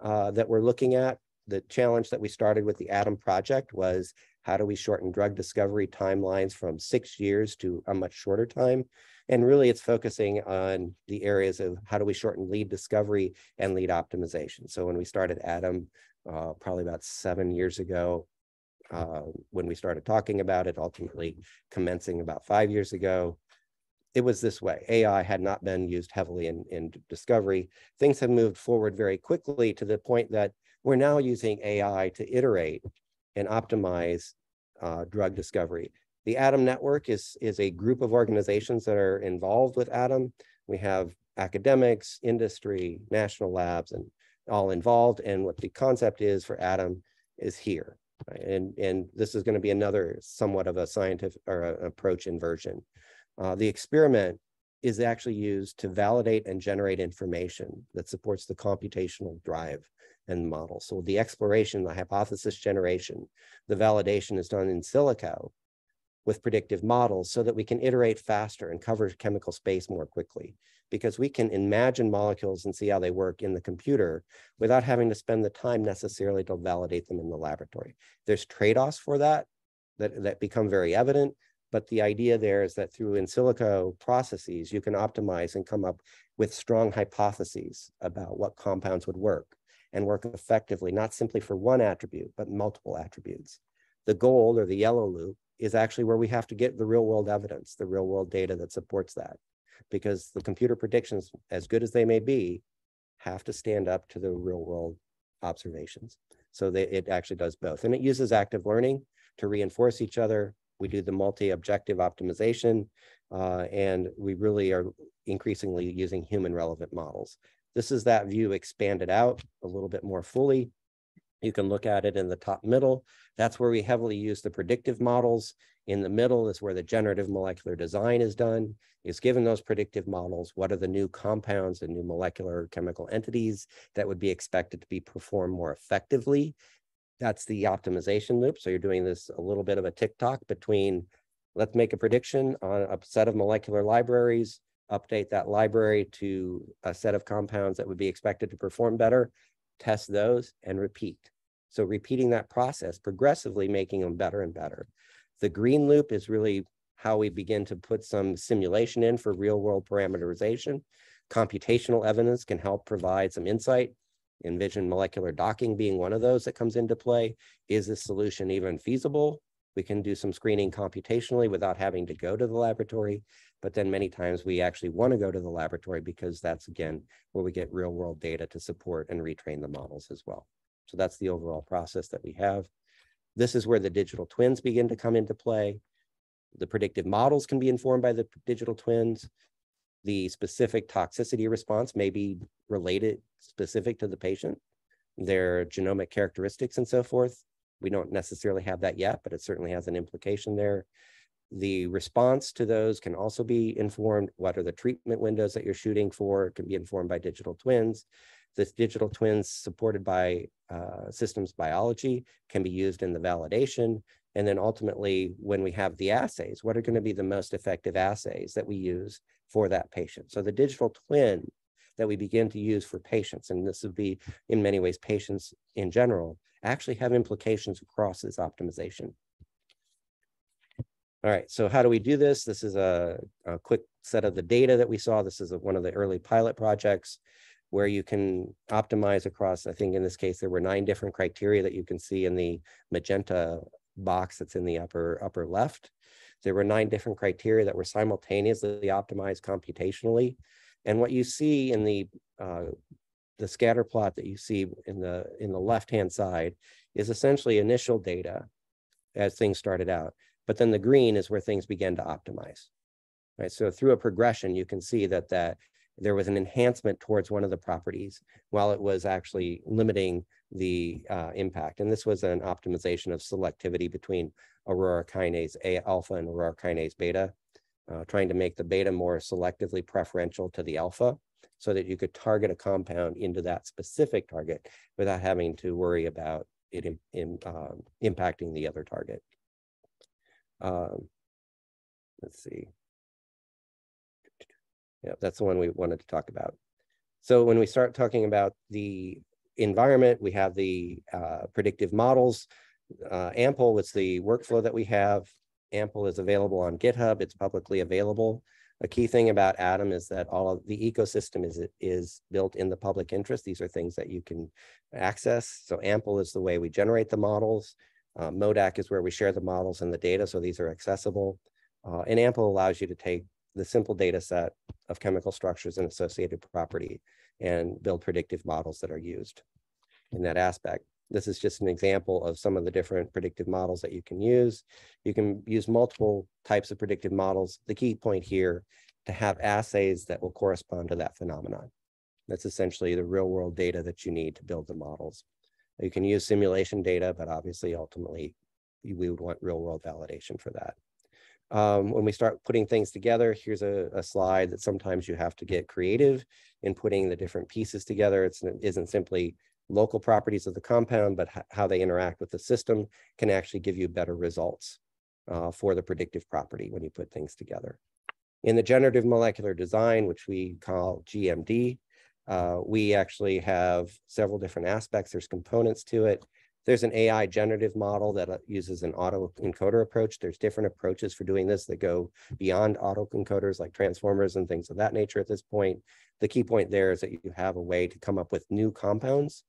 uh, that we're looking at. The challenge that we started with the ATOM project was how do we shorten drug discovery timelines from six years to a much shorter time? And really it's focusing on the areas of how do we shorten lead discovery and lead optimization. So when we started ATOM, uh, probably about seven years ago, uh, when we started talking about it, ultimately commencing about five years ago, it was this way. AI had not been used heavily in, in discovery. Things have moved forward very quickly to the point that we're now using AI to iterate and optimize uh, drug discovery. The ATOM Network is, is a group of organizations that are involved with ATOM. We have academics, industry, national labs, and all involved. And what the concept is for ATOM is here. Right? And, and this is going to be another somewhat of a scientific or a, approach inversion. Uh, the experiment is actually used to validate and generate information that supports the computational drive and model. So the exploration, the hypothesis generation, the validation is done in silico with predictive models so that we can iterate faster and cover chemical space more quickly because we can imagine molecules and see how they work in the computer without having to spend the time necessarily to validate them in the laboratory. There's trade-offs for that, that that become very evident, But the idea there is that through in silico processes, you can optimize and come up with strong hypotheses about what compounds would work and work effectively, not simply for one attribute, but multiple attributes. The gold or the yellow loop is actually where we have to get the real world evidence, the real world data that supports that. Because the computer predictions, as good as they may be, have to stand up to the real world observations. So that it actually does both. And it uses active learning to reinforce each other. We do the multi-objective optimization, uh, and we really are increasingly using human relevant models. This is that view expanded out a little bit more fully. You can look at it in the top middle. That's where we heavily use the predictive models. In the middle is where the generative molecular design is done. Is given those predictive models, what are the new compounds and new molecular chemical entities that would be expected to be performed more effectively? That's the optimization loop. So you're doing this a little bit of a tick-tock between let's make a prediction on a set of molecular libraries, update that library to a set of compounds that would be expected to perform better, test those and repeat. So repeating that process, progressively making them better and better. The green loop is really how we begin to put some simulation in for real world parameterization. Computational evidence can help provide some insight. Envision molecular docking being one of those that comes into play. Is this solution even feasible? We can do some screening computationally without having to go to the laboratory. But then many times we actually want to go to the laboratory because that's again where we get real world data to support and retrain the models as well. So that's the overall process that we have. This is where the digital twins begin to come into play. The predictive models can be informed by the digital twins. The specific toxicity response may be related specific to the patient, their genomic characteristics and so forth. We don't necessarily have that yet, but it certainly has an implication there. The response to those can also be informed. What are the treatment windows that you're shooting for? It can be informed by digital twins. This digital twins supported by uh, systems biology can be used in the validation. And then ultimately, when we have the assays, what are going to be the most effective assays that we use for that patient? So the digital twin that we begin to use for patients, and this would be in many ways patients in general, actually have implications across this optimization. All right, so how do we do this? This is a, a quick set of the data that we saw. This is a, one of the early pilot projects where you can optimize across, I think in this case, there were nine different criteria that you can see in the magenta box that's in the upper, upper left. There were nine different criteria that were simultaneously optimized computationally. And what you see in the uh, the scatter plot that you see in the in the left hand side is essentially initial data as things started out but then the green is where things began to optimize right so through a progression you can see that that there was an enhancement towards one of the properties while it was actually limiting the uh, impact and this was an optimization of selectivity between aurora kinase a alpha and aurora kinase beta uh, trying to make the beta more selectively preferential to the alpha so that you could target a compound into that specific target without having to worry about it in, in, um, impacting the other target. Um, let's see. Yeah, that's the one we wanted to talk about. So when we start talking about the environment, we have the uh, predictive models. Uh, AMPL was the workflow that we have. AMPL is available on GitHub. It's publicly available. A key thing about ATOM is that all of the ecosystem is, is built in the public interest. These are things that you can access. So AMPL is the way we generate the models. Uh, MoDaC is where we share the models and the data, so these are accessible. Uh, and AMPL allows you to take the simple data set of chemical structures and associated property and build predictive models that are used in that aspect. This is just an example of some of the different predictive models that you can use. You can use multiple types of predictive models. The key point here to have assays that will correspond to that phenomenon. That's essentially the real world data that you need to build the models. You can use simulation data, but obviously ultimately we would want real world validation for that. Um, when we start putting things together, here's a, a, slide that sometimes you have to get creative in putting the different pieces together. It's, it isn't simply local properties of the compound, but how they interact with the system can actually give you better results uh, for the predictive property when you put things together. In the generative molecular design, which we call GMD, uh, we actually have several different aspects. There's components to it. There's an AI generative model that uh, uses an auto encoder approach. There's different approaches for doing this that go beyond auto encoders like transformers and things of that nature at this point. The key point there is that you have a way to come up with new compounds.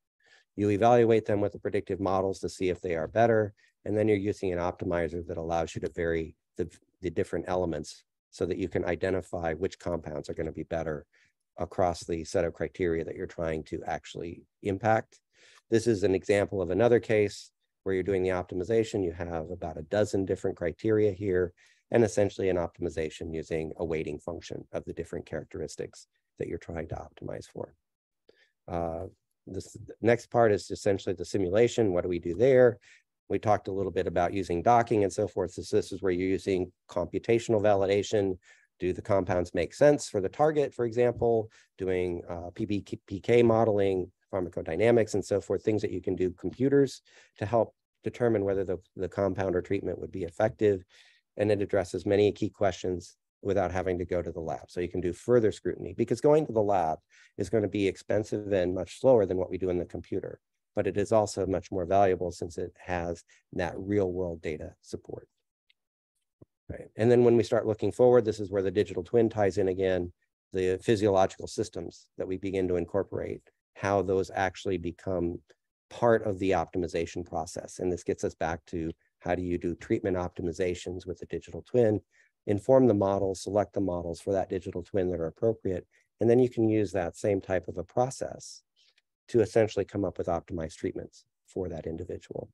You evaluate them with the predictive models to see if they are better. And then you're using an optimizer that allows you to vary the, the different elements so that you can identify which compounds are going to be better across the set of criteria that you're trying to actually impact. This is an example of another case where you're doing the optimization. You have about a dozen different criteria here and essentially an optimization using a weighting function of the different characteristics that you're trying to optimize for. Uh, this next part is essentially the simulation. What do we do there? We talked a little bit about using docking and so forth. So this is where you're using computational validation. Do the compounds make sense for the target, for example, doing uh, PBPK modeling, pharmacodynamics and so forth, things that you can do computers to help determine whether the, the compound or treatment would be effective. And it addresses many key questions without having to go to the lab. So you can do further scrutiny because going to the lab is going to be expensive and much slower than what we do in the computer. But it is also much more valuable since it has that real world data support. Right. And then when we start looking forward, this is where the digital twin ties in again, the physiological systems that we begin to incorporate how those actually become part of the optimization process. And this gets us back to how do you do treatment optimizations with the digital twin, inform the models, select the models for that digital twin that are appropriate, and then you can use that same type of a process to essentially come up with optimized treatments for that individual.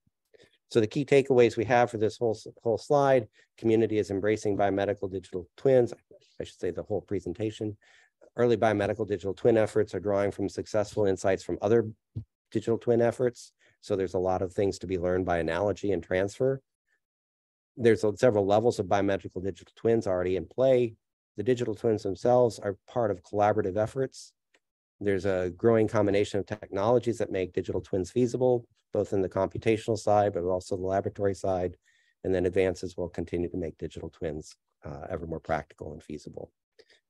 So the key takeaways we have for this whole, whole slide, community is embracing biomedical digital twins. I should say the whole presentation early biomedical digital twin efforts are drawing from successful insights from other digital twin efforts. So there's a lot of things to be learned by analogy and transfer. There's several levels of biomedical digital twins already in play. The digital twins themselves are part of collaborative efforts. There's a growing combination of technologies that make digital twins feasible, both in the computational side, but also the laboratory side. And then advances will continue to make digital twins uh, ever more practical and feasible.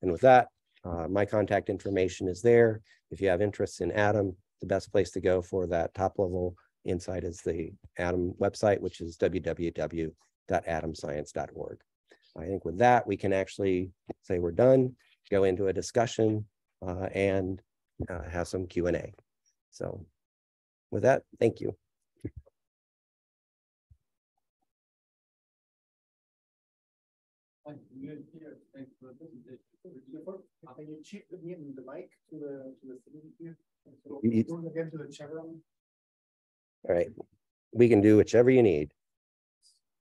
And with that, uh, my contact information is there. If you have interest in ATOM, the best place to go for that top level insight is the ATOM website, which is www.atomscience.org. I think with that, we can actually say we're done, go into a discussion uh, and uh, have some Q&A. So with that, thank you. Thank you. Thanks for the presentation. Can you check the the mic to the to the thing here? So going again to the chevron. All right, we can do whichever you need.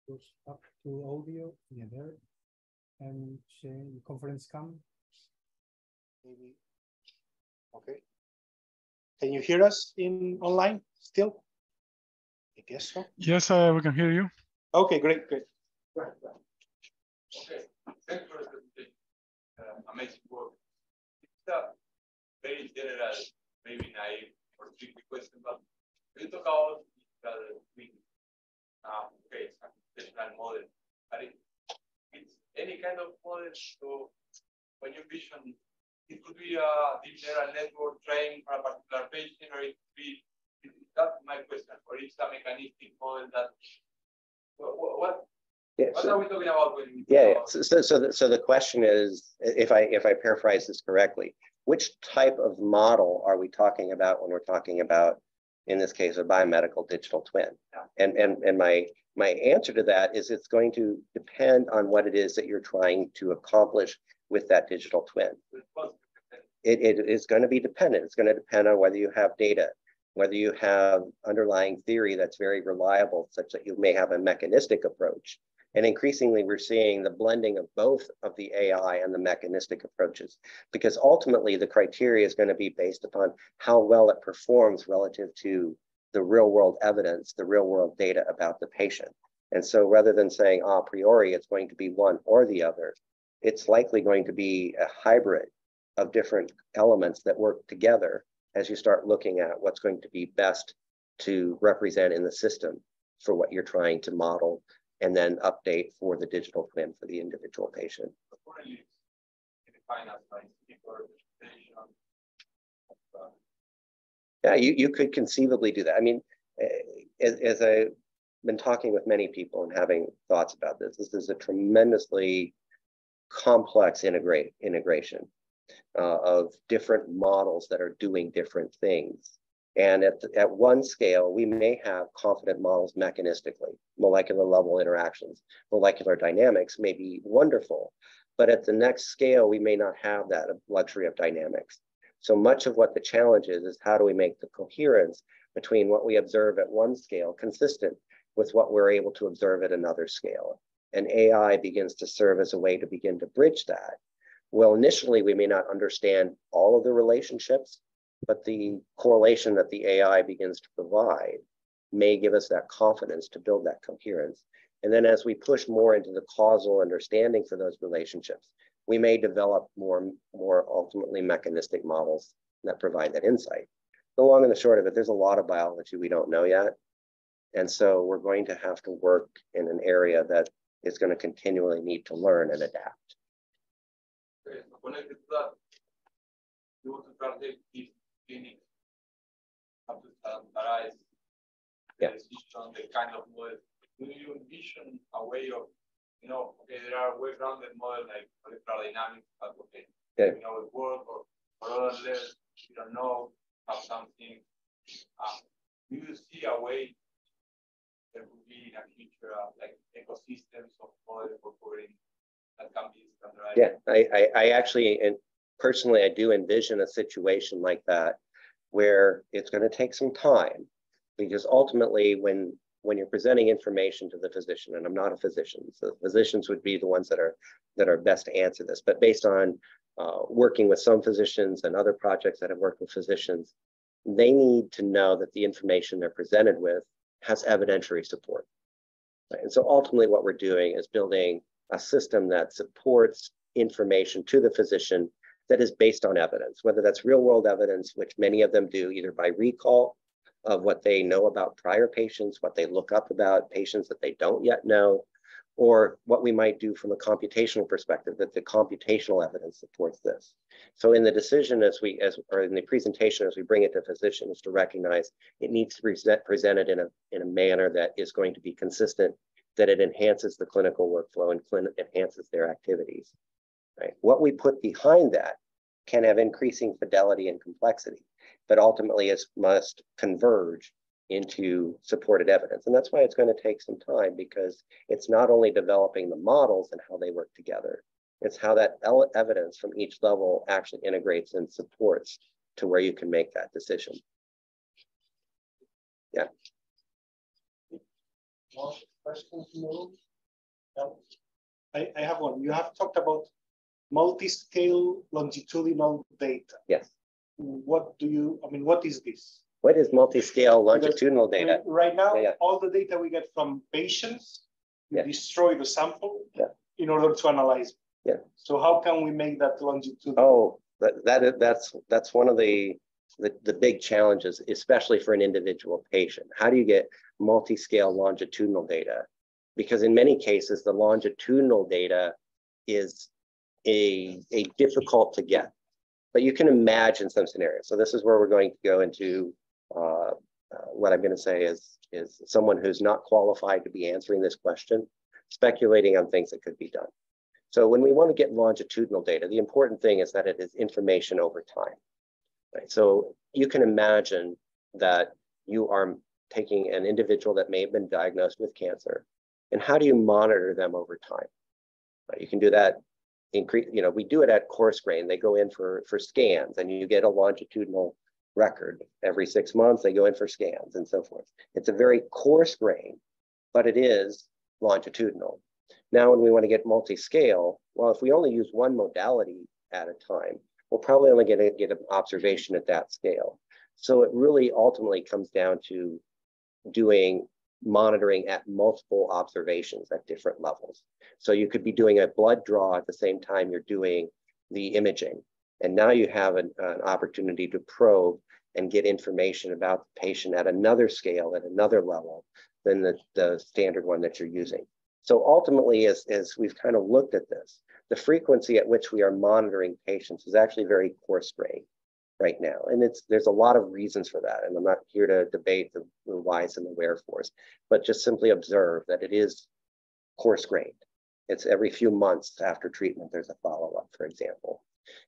Goes up to audio, yeah, there. And the conference cam. Maybe. Okay. Can you hear us in online still? I guess so. Yes, uh, we can hear you. Okay, great, great. Right, right. Okay, thanks for the presentation. Uh, amazing work. It's a very general, maybe naive or tricky question, but you talk about digital twin. Uh, okay, it's a computational model, but it, it's any kind of model. So when you vision, it could be a deep neural network trained for a particular patient, or it could be. That's my question. Or it's a mechanistic model that. What, what yeah, what so, are we talking about when we yeah, yeah. So, so, so, the, so the question is, if I if I paraphrase this correctly, which type of model are we talking about when we're talking about, in this case, a biomedical digital twin? Yeah. And and and my my answer to that is it's going to depend on what it is that you're trying to accomplish with that digital twin. It, it is going to be dependent. It's going to depend on whether you have data, whether you have underlying theory that's very reliable, such that you may have a mechanistic approach and increasingly, we're seeing the blending of both of the AI and the mechanistic approaches, because ultimately the criteria is going to be based upon how well it performs relative to the real world evidence, the real world data about the patient. And so rather than saying a priori it's going to be one or the other, it's likely going to be a hybrid of different elements that work together as you start looking at what's going to be best to represent in the system for what you're trying to model and then update for the digital twin for the individual patient. Yeah, you, you could conceivably do that. I mean, as, as I've been talking with many people and having thoughts about this, this is a tremendously complex integrate integration uh, of different models that are doing different things. And at, at one scale, we may have confident models mechanistically, molecular level interactions, molecular dynamics may be wonderful, but at the next scale, we may not have that luxury of dynamics. So much of what the challenge is, is how do we make the coherence between what we observe at one scale consistent with what we're able to observe at another scale. And AI begins to serve as a way to begin to bridge that. Well, initially, we may not understand all of the relationships, but the correlation that the AI begins to provide may give us that confidence to build that coherence. And then as we push more into the causal understanding for those relationships, we may develop more, more ultimately mechanistic models that provide that insight. The long and the short of it, there's a lot of biology we don't know yet. And so we're going to have to work in an area that is going to continually need to learn and adapt. Want to translate these clinics up to standardize the yeah. decision, the kind of model. Do you envision a way of you know, okay, there are well-grounded models like molecular dynamics, but okay, yeah. you know, it work or, or other levels, you don't know how something. Um, do you see a way there could be in a future uh, like ecosystems of models for covering that can be standardized? Yeah, I, I, I actually, and personally, I do envision a situation like that where it's going to take some time because ultimately when when you're presenting information to the physician, and I'm not a physician, so physicians would be the ones that are that are best to answer this. But based on uh, working with some physicians and other projects that have worked with physicians, they need to know that the information they're presented with has evidentiary support. Right? And so ultimately, what we're doing is building a system that supports information to the physician that is based on evidence, whether that's real world evidence, which many of them do either by recall of what they know about prior patients, what they look up about patients that they don't yet know, or what we might do from a computational perspective that the computational evidence supports this. So in the decision as we, as or in the presentation as we bring it to physicians to recognize it needs to be present, presented in a, in a manner that is going to be consistent, that it enhances the clinical workflow and enhances their activities. Right? What we put behind that can have increasing fidelity and complexity but ultimately it must converge into supported evidence. And that's why it's going to take some time because it's not only developing the models and how they work together, it's how that evidence from each level actually integrates and supports to where you can make that decision. Yeah. Questions, no? I, I have one. You have talked about multi-scale longitudinal data. Yes what do you, I mean, what is this? What is multi-scale longitudinal data? I mean, right now, yeah, yeah. all the data we get from patients, yeah. destroy the sample in order to analyze. Yeah. So how can we make that longitudinal? Oh, that, that that's that's one of the, the the big challenges, especially for an individual patient. How do you get multi-scale longitudinal data? Because in many cases, the longitudinal data is a, a difficult to get but you can imagine some scenarios. So this is where we're going to go into uh, uh, what I'm going to say is, is someone who's not qualified to be answering this question, speculating on things that could be done. So when we want to get longitudinal data, the important thing is that it is information over time. Right? So you can imagine that you are taking an individual that may have been diagnosed with cancer, and how do you monitor them over time? Right? You can do that increase, you know, we do it at coarse grain. They go in for, for scans and you get a longitudinal record every six months. They go in for scans and so forth. It's a very coarse grain, but it is longitudinal. Now, when we want to get multi-scale, well, if we only use one modality at a time, we'll probably only get, a, get an observation at that scale. So it really ultimately comes down to doing monitoring at multiple observations at different levels. So you could be doing a blood draw at the same time you're doing the imaging. And now you have an, an opportunity to probe and get information about the patient at another scale, at another level than the, the standard one that you're using. So ultimately, as, as we've kind of looked at this, the frequency at which we are monitoring patients is actually very coarse grained. Right now. And it's there's a lot of reasons for that. And I'm not here to debate the, the whys and the wherefores, but just simply observe that it is coarse grained. It's every few months after treatment, there's a follow-up, for example.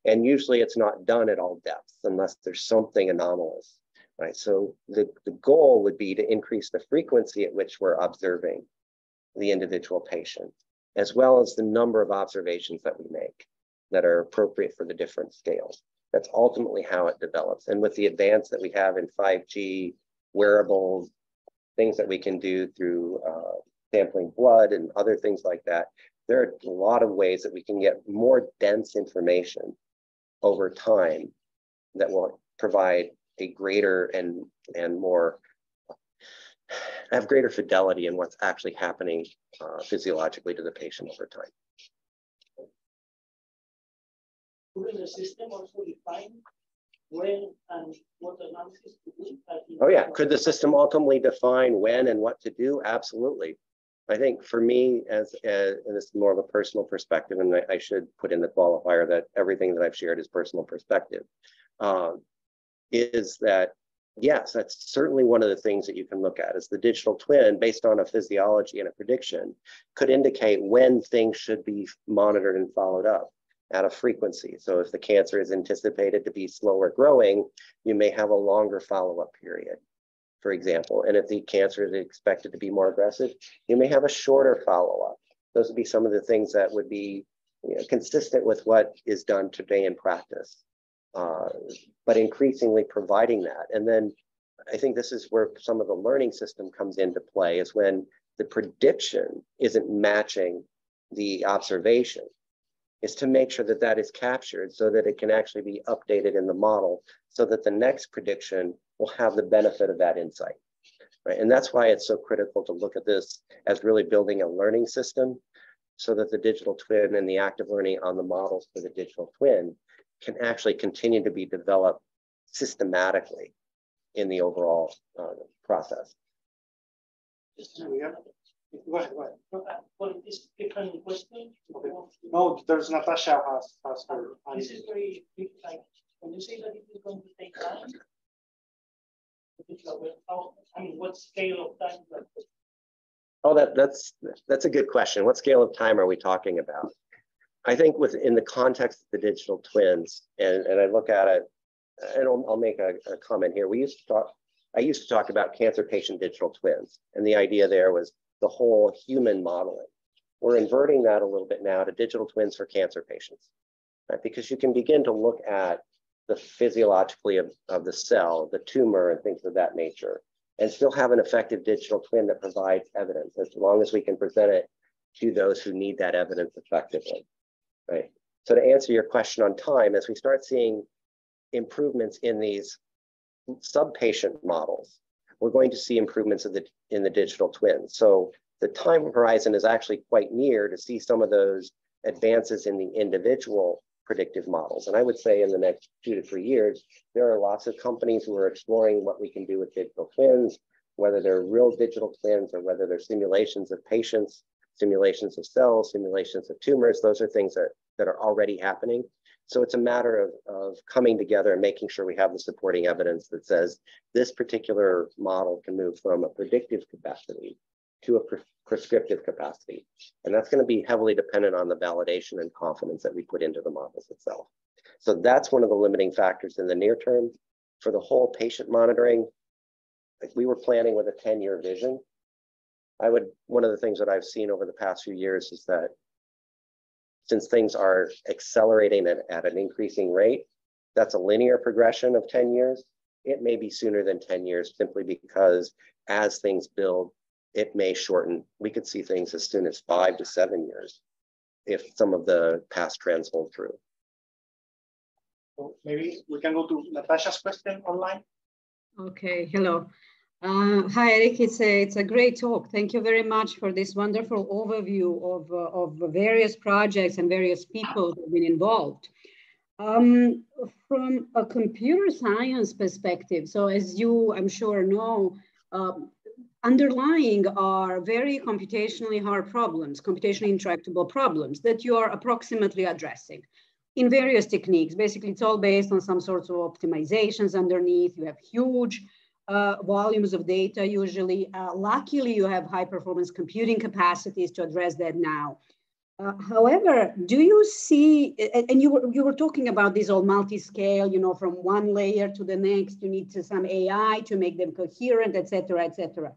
And usually it's not done at all depths unless there's something anomalous, right? So the, the goal would be to increase the frequency at which we're observing the individual patient, as well as the number of observations that we make that are appropriate for the different scales. That's ultimately how it develops. And with the advance that we have in 5G, wearables, things that we can do through uh, sampling blood and other things like that, there are a lot of ways that we can get more dense information over time that will provide a greater and, and more have greater fidelity in what's actually happening uh, physiologically to the patient over time. Will the system also define when and what analysis to do? Oh yeah, could the system ultimately define when and what to do? Absolutely. I think for me, as, as and this is more of a personal perspective, and I, I, should put in the qualifier that everything that I've shared is personal perspective, um, is that yes, that's certainly one of the things that you can look at is the digital twin based on a physiology and a prediction could indicate when things should be monitored and followed up at a frequency. So if the cancer is anticipated to be slower growing, you may have a longer follow-up period, for example. And if the cancer is expected to be more aggressive, you may have a shorter follow-up. Those would be some of the things that would be you know, consistent with what is done today in practice, uh, but increasingly providing that. And then I think this is where some of the learning system comes into play is when the prediction isn't matching the observation is to make sure that that is captured so that it can actually be updated in the model so that the next prediction will have the benefit of that insight. Right? And that's why it's so critical to look at this as really building a learning system so that the digital twin and the active learning on the models for the digital twin can actually continue to be developed systematically in the overall uh, process. Go ahead, go ahead. For this different question. Okay. No, there's Natasha has, has her. This is very big. like when you say that it is going to take time. How, I mean, what scale of time? Oh, that that's that's a good question. What scale of time are we talking about? I think within the context of the digital twins, and, and I look at it, and I'll, I'll make a, a comment here. We used to talk, I used to talk about cancer patient digital twins. And the idea there was the whole human modeling. We're inverting that a little bit now to digital twins for cancer patients, right? Because you can begin to look at the physiologically of, of the cell, the tumor, and things of that nature, and still have an effective digital twin that provides evidence as long as we can present it to those who need that evidence effectively, right? So to answer your question on time, as we start seeing improvements in these sub-patient models, we're going to see improvements in the, in the digital twin. So the time horizon is actually quite near to see some of those advances in the individual predictive models. And I would say in the next two to three years, there are lots of companies who are exploring what we can do with digital twins, whether they're real digital twins or whether they're simulations of patients, simulations of cells, simulations of tumors. Those are things that, that are already happening. So it's a matter of, of coming together and making sure we have the supporting evidence that says this particular model can move from a predictive capacity to a pre prescriptive capacity. And that's going to be heavily dependent on the validation and confidence that we put into the models itself. So that's one of the limiting factors in the near term. For the whole patient monitoring, if we were planning with a 10 year vision, I would, one of the things that I've seen over the past few years is that since things are accelerating at, at an increasing rate, that's a linear progression of 10 years. It may be sooner than 10 years simply because as things build, it may shorten. We could see things as soon as five to seven years if some of the past trends hold true. So maybe we can go to Natasha's question online. Okay, hello. Uh, hi, Eric. It's a, it's a great talk. Thank you very much for this wonderful overview of, uh, of various projects and various people who have been involved. Um, from a computer science perspective, so as you, I'm sure, know, uh, underlying are very computationally hard problems, computationally intractable problems that you are approximately addressing. in various techniques. Basically, it's all based on some sorts of optimizations underneath. You have huge uh, volumes of data usually. Uh, luckily, you have high performance computing capacities to address that now. Uh, however, do you see, and you were, you were talking about this all multi-scale, you know, from one layer to the next, you need to, some AI to make them coherent, et cetera, et cetera.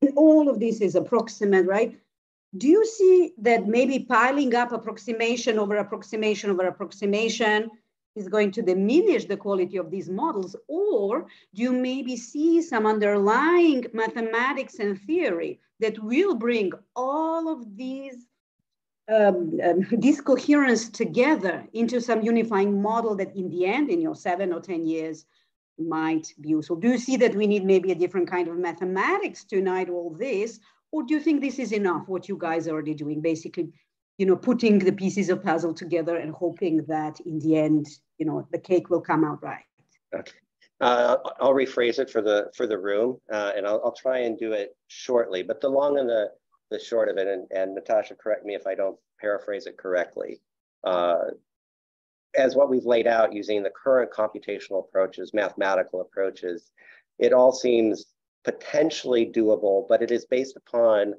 And all of this is approximate, right? Do you see that maybe piling up approximation over approximation over approximation is going to diminish the quality of these models? Or do you maybe see some underlying mathematics and theory that will bring all of these um, um, this coherence together into some unifying model that in the end, in your seven or 10 years, might be useful. Do you see that we need maybe a different kind of mathematics to unite all this? Or do you think this is enough, what you guys are already doing, basically, you know, putting the pieces of puzzle together and hoping that in the end, you know, the cake will come out right? Okay. Uh, I'll rephrase it for the for the room, uh, and I'll, I'll try and do it shortly. But the long and the the short of it, and, and Natasha, correct me if I don't paraphrase it correctly. Uh, as what we've laid out using the current computational approaches, mathematical approaches, it all seems potentially doable, but it is based upon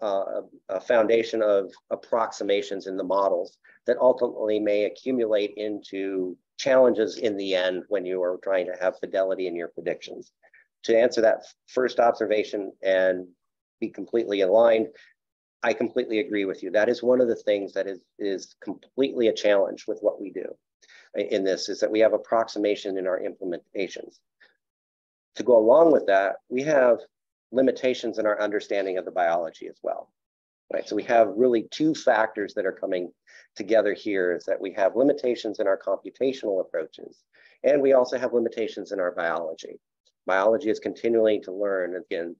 uh, a foundation of approximations in the models that ultimately may accumulate into challenges in the end when you are trying to have fidelity in your predictions. To answer that first observation and be completely aligned. I completely agree with you. That is one of the things that is, is completely a challenge with what we do in this is that we have approximation in our implementations. To go along with that, we have limitations in our understanding of the biology as well. Right, so we have really two factors that are coming together here is that we have limitations in our computational approaches, and we also have limitations in our biology. Biology is continuing to learn. Again,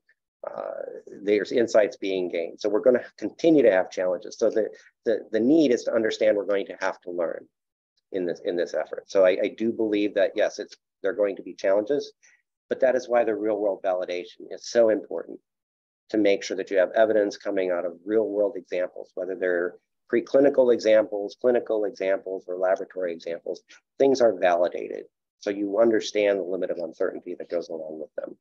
uh, there's insights being gained. So we're going to continue to have challenges. So the, the, the need is to understand we're going to have to learn in this in this effort. So I, I do believe that yes, it's there are going to be challenges, but that is why the real world validation is so important to make sure that you have evidence coming out of real world examples, whether they're preclinical examples, clinical examples, or laboratory examples, things are validated. So you understand the limit of uncertainty that goes along with them.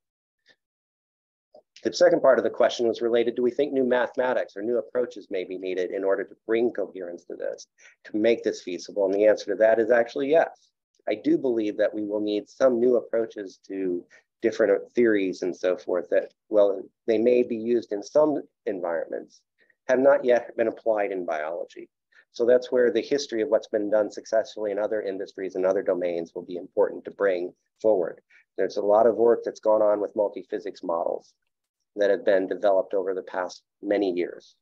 The second part of the question was related, do we think new mathematics or new approaches may be needed in order to bring coherence to this, to make this feasible? And the answer to that is actually yes. I do believe that we will need some new approaches to different theories and so forth that, well, they may be used in some environments, have not yet been applied in biology. So that's where the history of what's been done successfully in other industries and other domains will be important to bring forward. There's a lot of work that's gone on with multi-physics models that have been developed over the past many years?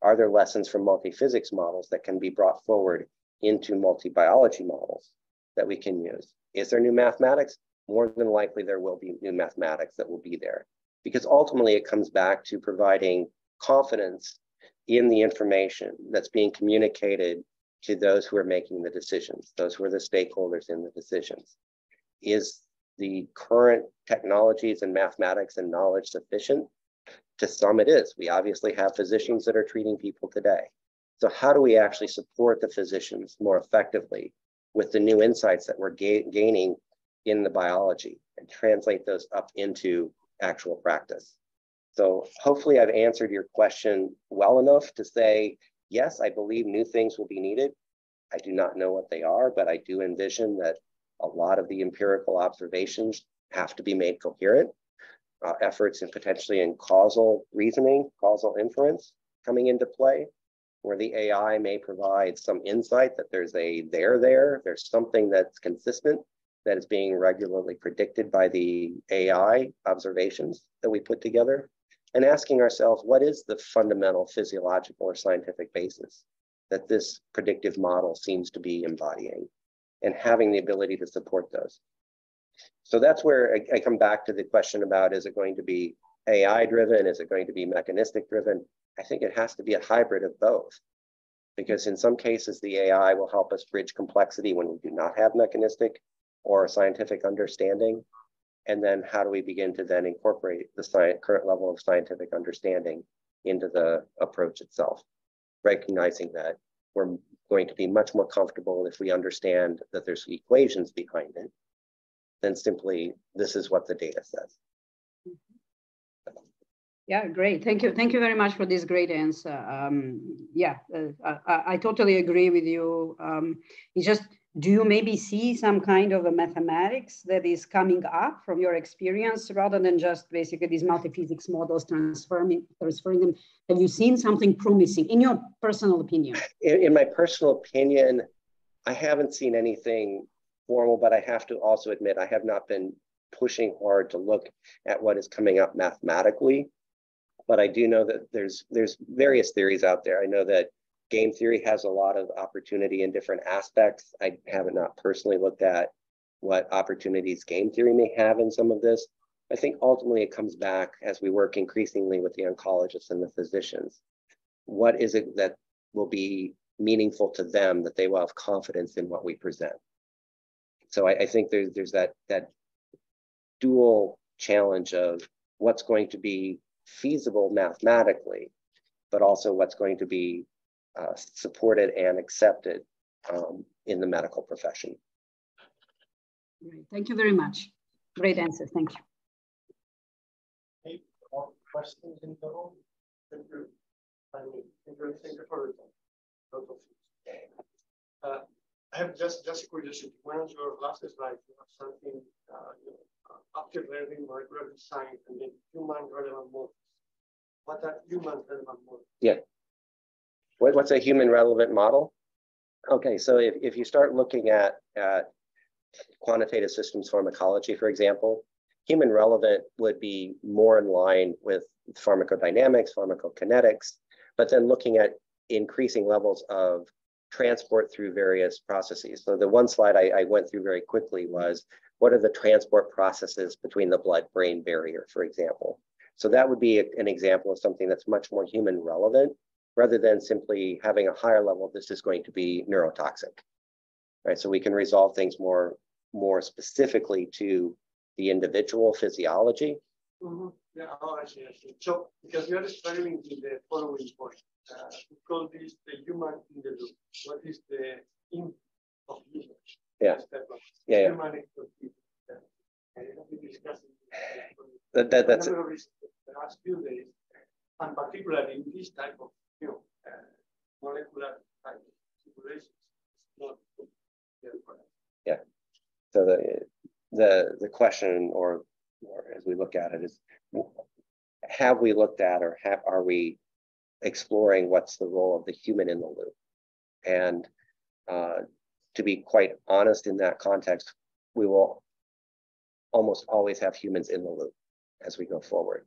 Are there lessons from multi-physics models that can be brought forward into multi-biology models that we can use? Is there new mathematics? More than likely, there will be new mathematics that will be there because ultimately it comes back to providing confidence in the information that's being communicated to those who are making the decisions, those who are the stakeholders in the decisions. Is the current technologies and mathematics and knowledge sufficient to some it is. We obviously have physicians that are treating people today. So how do we actually support the physicians more effectively with the new insights that we're ga gaining in the biology and translate those up into actual practice? So hopefully I've answered your question well enough to say, yes, I believe new things will be needed. I do not know what they are, but I do envision that a lot of the empirical observations have to be made coherent uh, efforts and potentially in causal reasoning, causal inference coming into play, where the AI may provide some insight that there's a there there, there's something that's consistent that is being regularly predicted by the AI observations that we put together, and asking ourselves, what is the fundamental physiological or scientific basis that this predictive model seems to be embodying, and having the ability to support those. So that's where I, I come back to the question about, is it going to be AI driven? Is it going to be mechanistic driven? I think it has to be a hybrid of both because in some cases the AI will help us bridge complexity when we do not have mechanistic or scientific understanding. And then how do we begin to then incorporate the science, current level of scientific understanding into the approach itself, recognizing that we're going to be much more comfortable if we understand that there's equations behind it than simply this is what the data says. Yeah, great. Thank you. Thank you very much for this great answer. Um, yeah, uh, I, I, totally agree with you. Um, it's just, do you maybe see some kind of a mathematics that is coming up from your experience rather than just basically these multi-physics models transforming, transferring them? Have you seen something promising in your personal opinion? In, in my personal opinion, I haven't seen anything formal, but I have to also admit I have not been pushing hard to look at what is coming up mathematically but I do know that there's there's various theories out there. I know that game theory has a lot of opportunity in different aspects. I haven't not personally looked at what opportunities game theory may have in some of this. I think ultimately it comes back as we work increasingly with the oncologists and the physicians. What is it that will be meaningful to them that they will have confidence in what we present? So I, I think there's there's that that dual challenge of what's going to be feasible mathematically, but also what's going to be uh, supported and accepted um, in the medical profession. Great. Thank you very much. Great answer. Thank you. Any more questions in the room? Thank you. Thank you, thank you for uh, I have just just curiosity. When on your last slide, you have something uh, you know, after learning molecular design and then human relevant models. What are human relevant models? Yeah. What, what's a human relevant model? Okay, so if, if you start looking at, at quantitative systems pharmacology, for example, human relevant would be more in line with pharmacodynamics, pharmacokinetics, but then looking at increasing levels of transport through various processes. So the one slide I, I went through very quickly was what are the transport processes between the blood-brain barrier, for example? So that would be a, an example of something that's much more human relevant rather than simply having a higher level, this is going to be neurotoxic, right? So we can resolve things more, more specifically to the individual physiology. Mm -hmm. Yeah, oh, I see, I see. So because we are describing the following point, uh, we call this the human in the loop. What is the in of humans? Yeah. Yeah, yeah. That, that, that's the last few days, and particularly in this type of you know, uh, molecular type situations. Yeah. So the the the question, or, or as we look at it, is have we looked at, or have are we exploring what's the role of the human in the loop? And uh, to be quite honest in that context, we will almost always have humans in the loop as we go forward.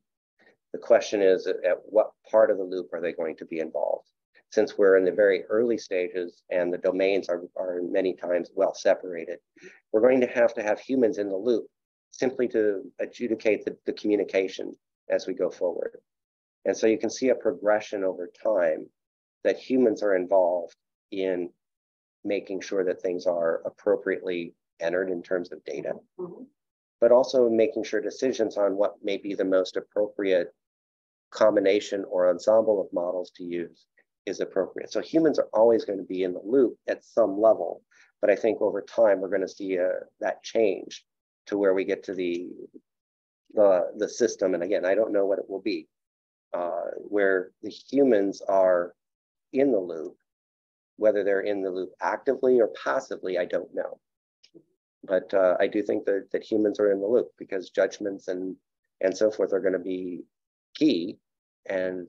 The question is at what part of the loop are they going to be involved? Since we're in the very early stages and the domains are, are many times well separated, we're going to have to have humans in the loop simply to adjudicate the, the communication as we go forward. And so you can see a progression over time that humans are involved in making sure that things are appropriately entered in terms of data, mm-hmm. but also making sure decisions on what may be the most appropriate combination or ensemble of models to use is appropriate. So humans are always going to be in the loop at some level, but I think over time we're going to see uh, that change to where we get to the, the, the system. And again, I don't know what it will be, uh, where the humans are in the loop, whether they're in the loop actively or passively, I don't know. But uh, I do think that, that humans are in the loop because judgments and, and so forth are going to be key and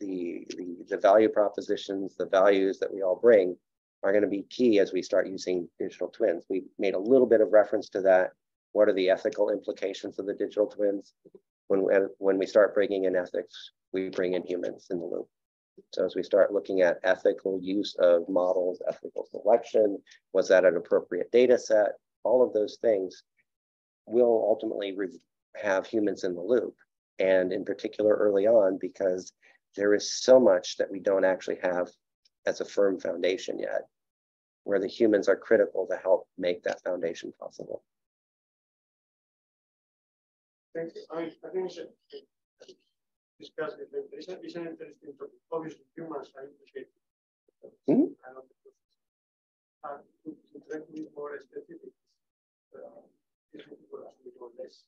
the, the, the value propositions, the values that we all bring are going to be key as we start using digital twins. We made a little bit of reference to that. What are the ethical implications of the digital twins? When, we, when we start bringing in ethics, we bring in humans in the loop. So as we start looking at ethical use of models, ethical selection, was that an appropriate data set? All of those things will ultimately have humans in the loop and in particular early on because there is so much that we don't actually have as a firm foundation yet where the humans are critical to help make that foundation possible. Thank you. I, I think it's discuss it. It's, an interesting topic. Obviously, humans are implicated. Mm -hmm. and to, to try to be more specific, uh, different people we go less.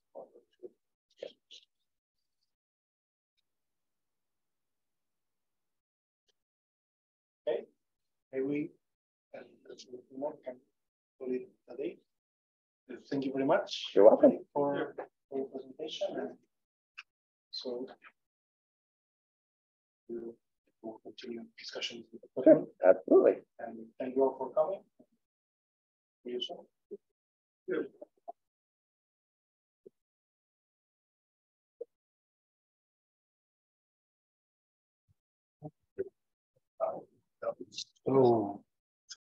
Maybe and let's move can call it a day. Thank you very much. You're welcome. For, for your presentation. And so we will we'll continue discussions with the Sure, absolutely. And thank you all for coming. See you soon. Oh.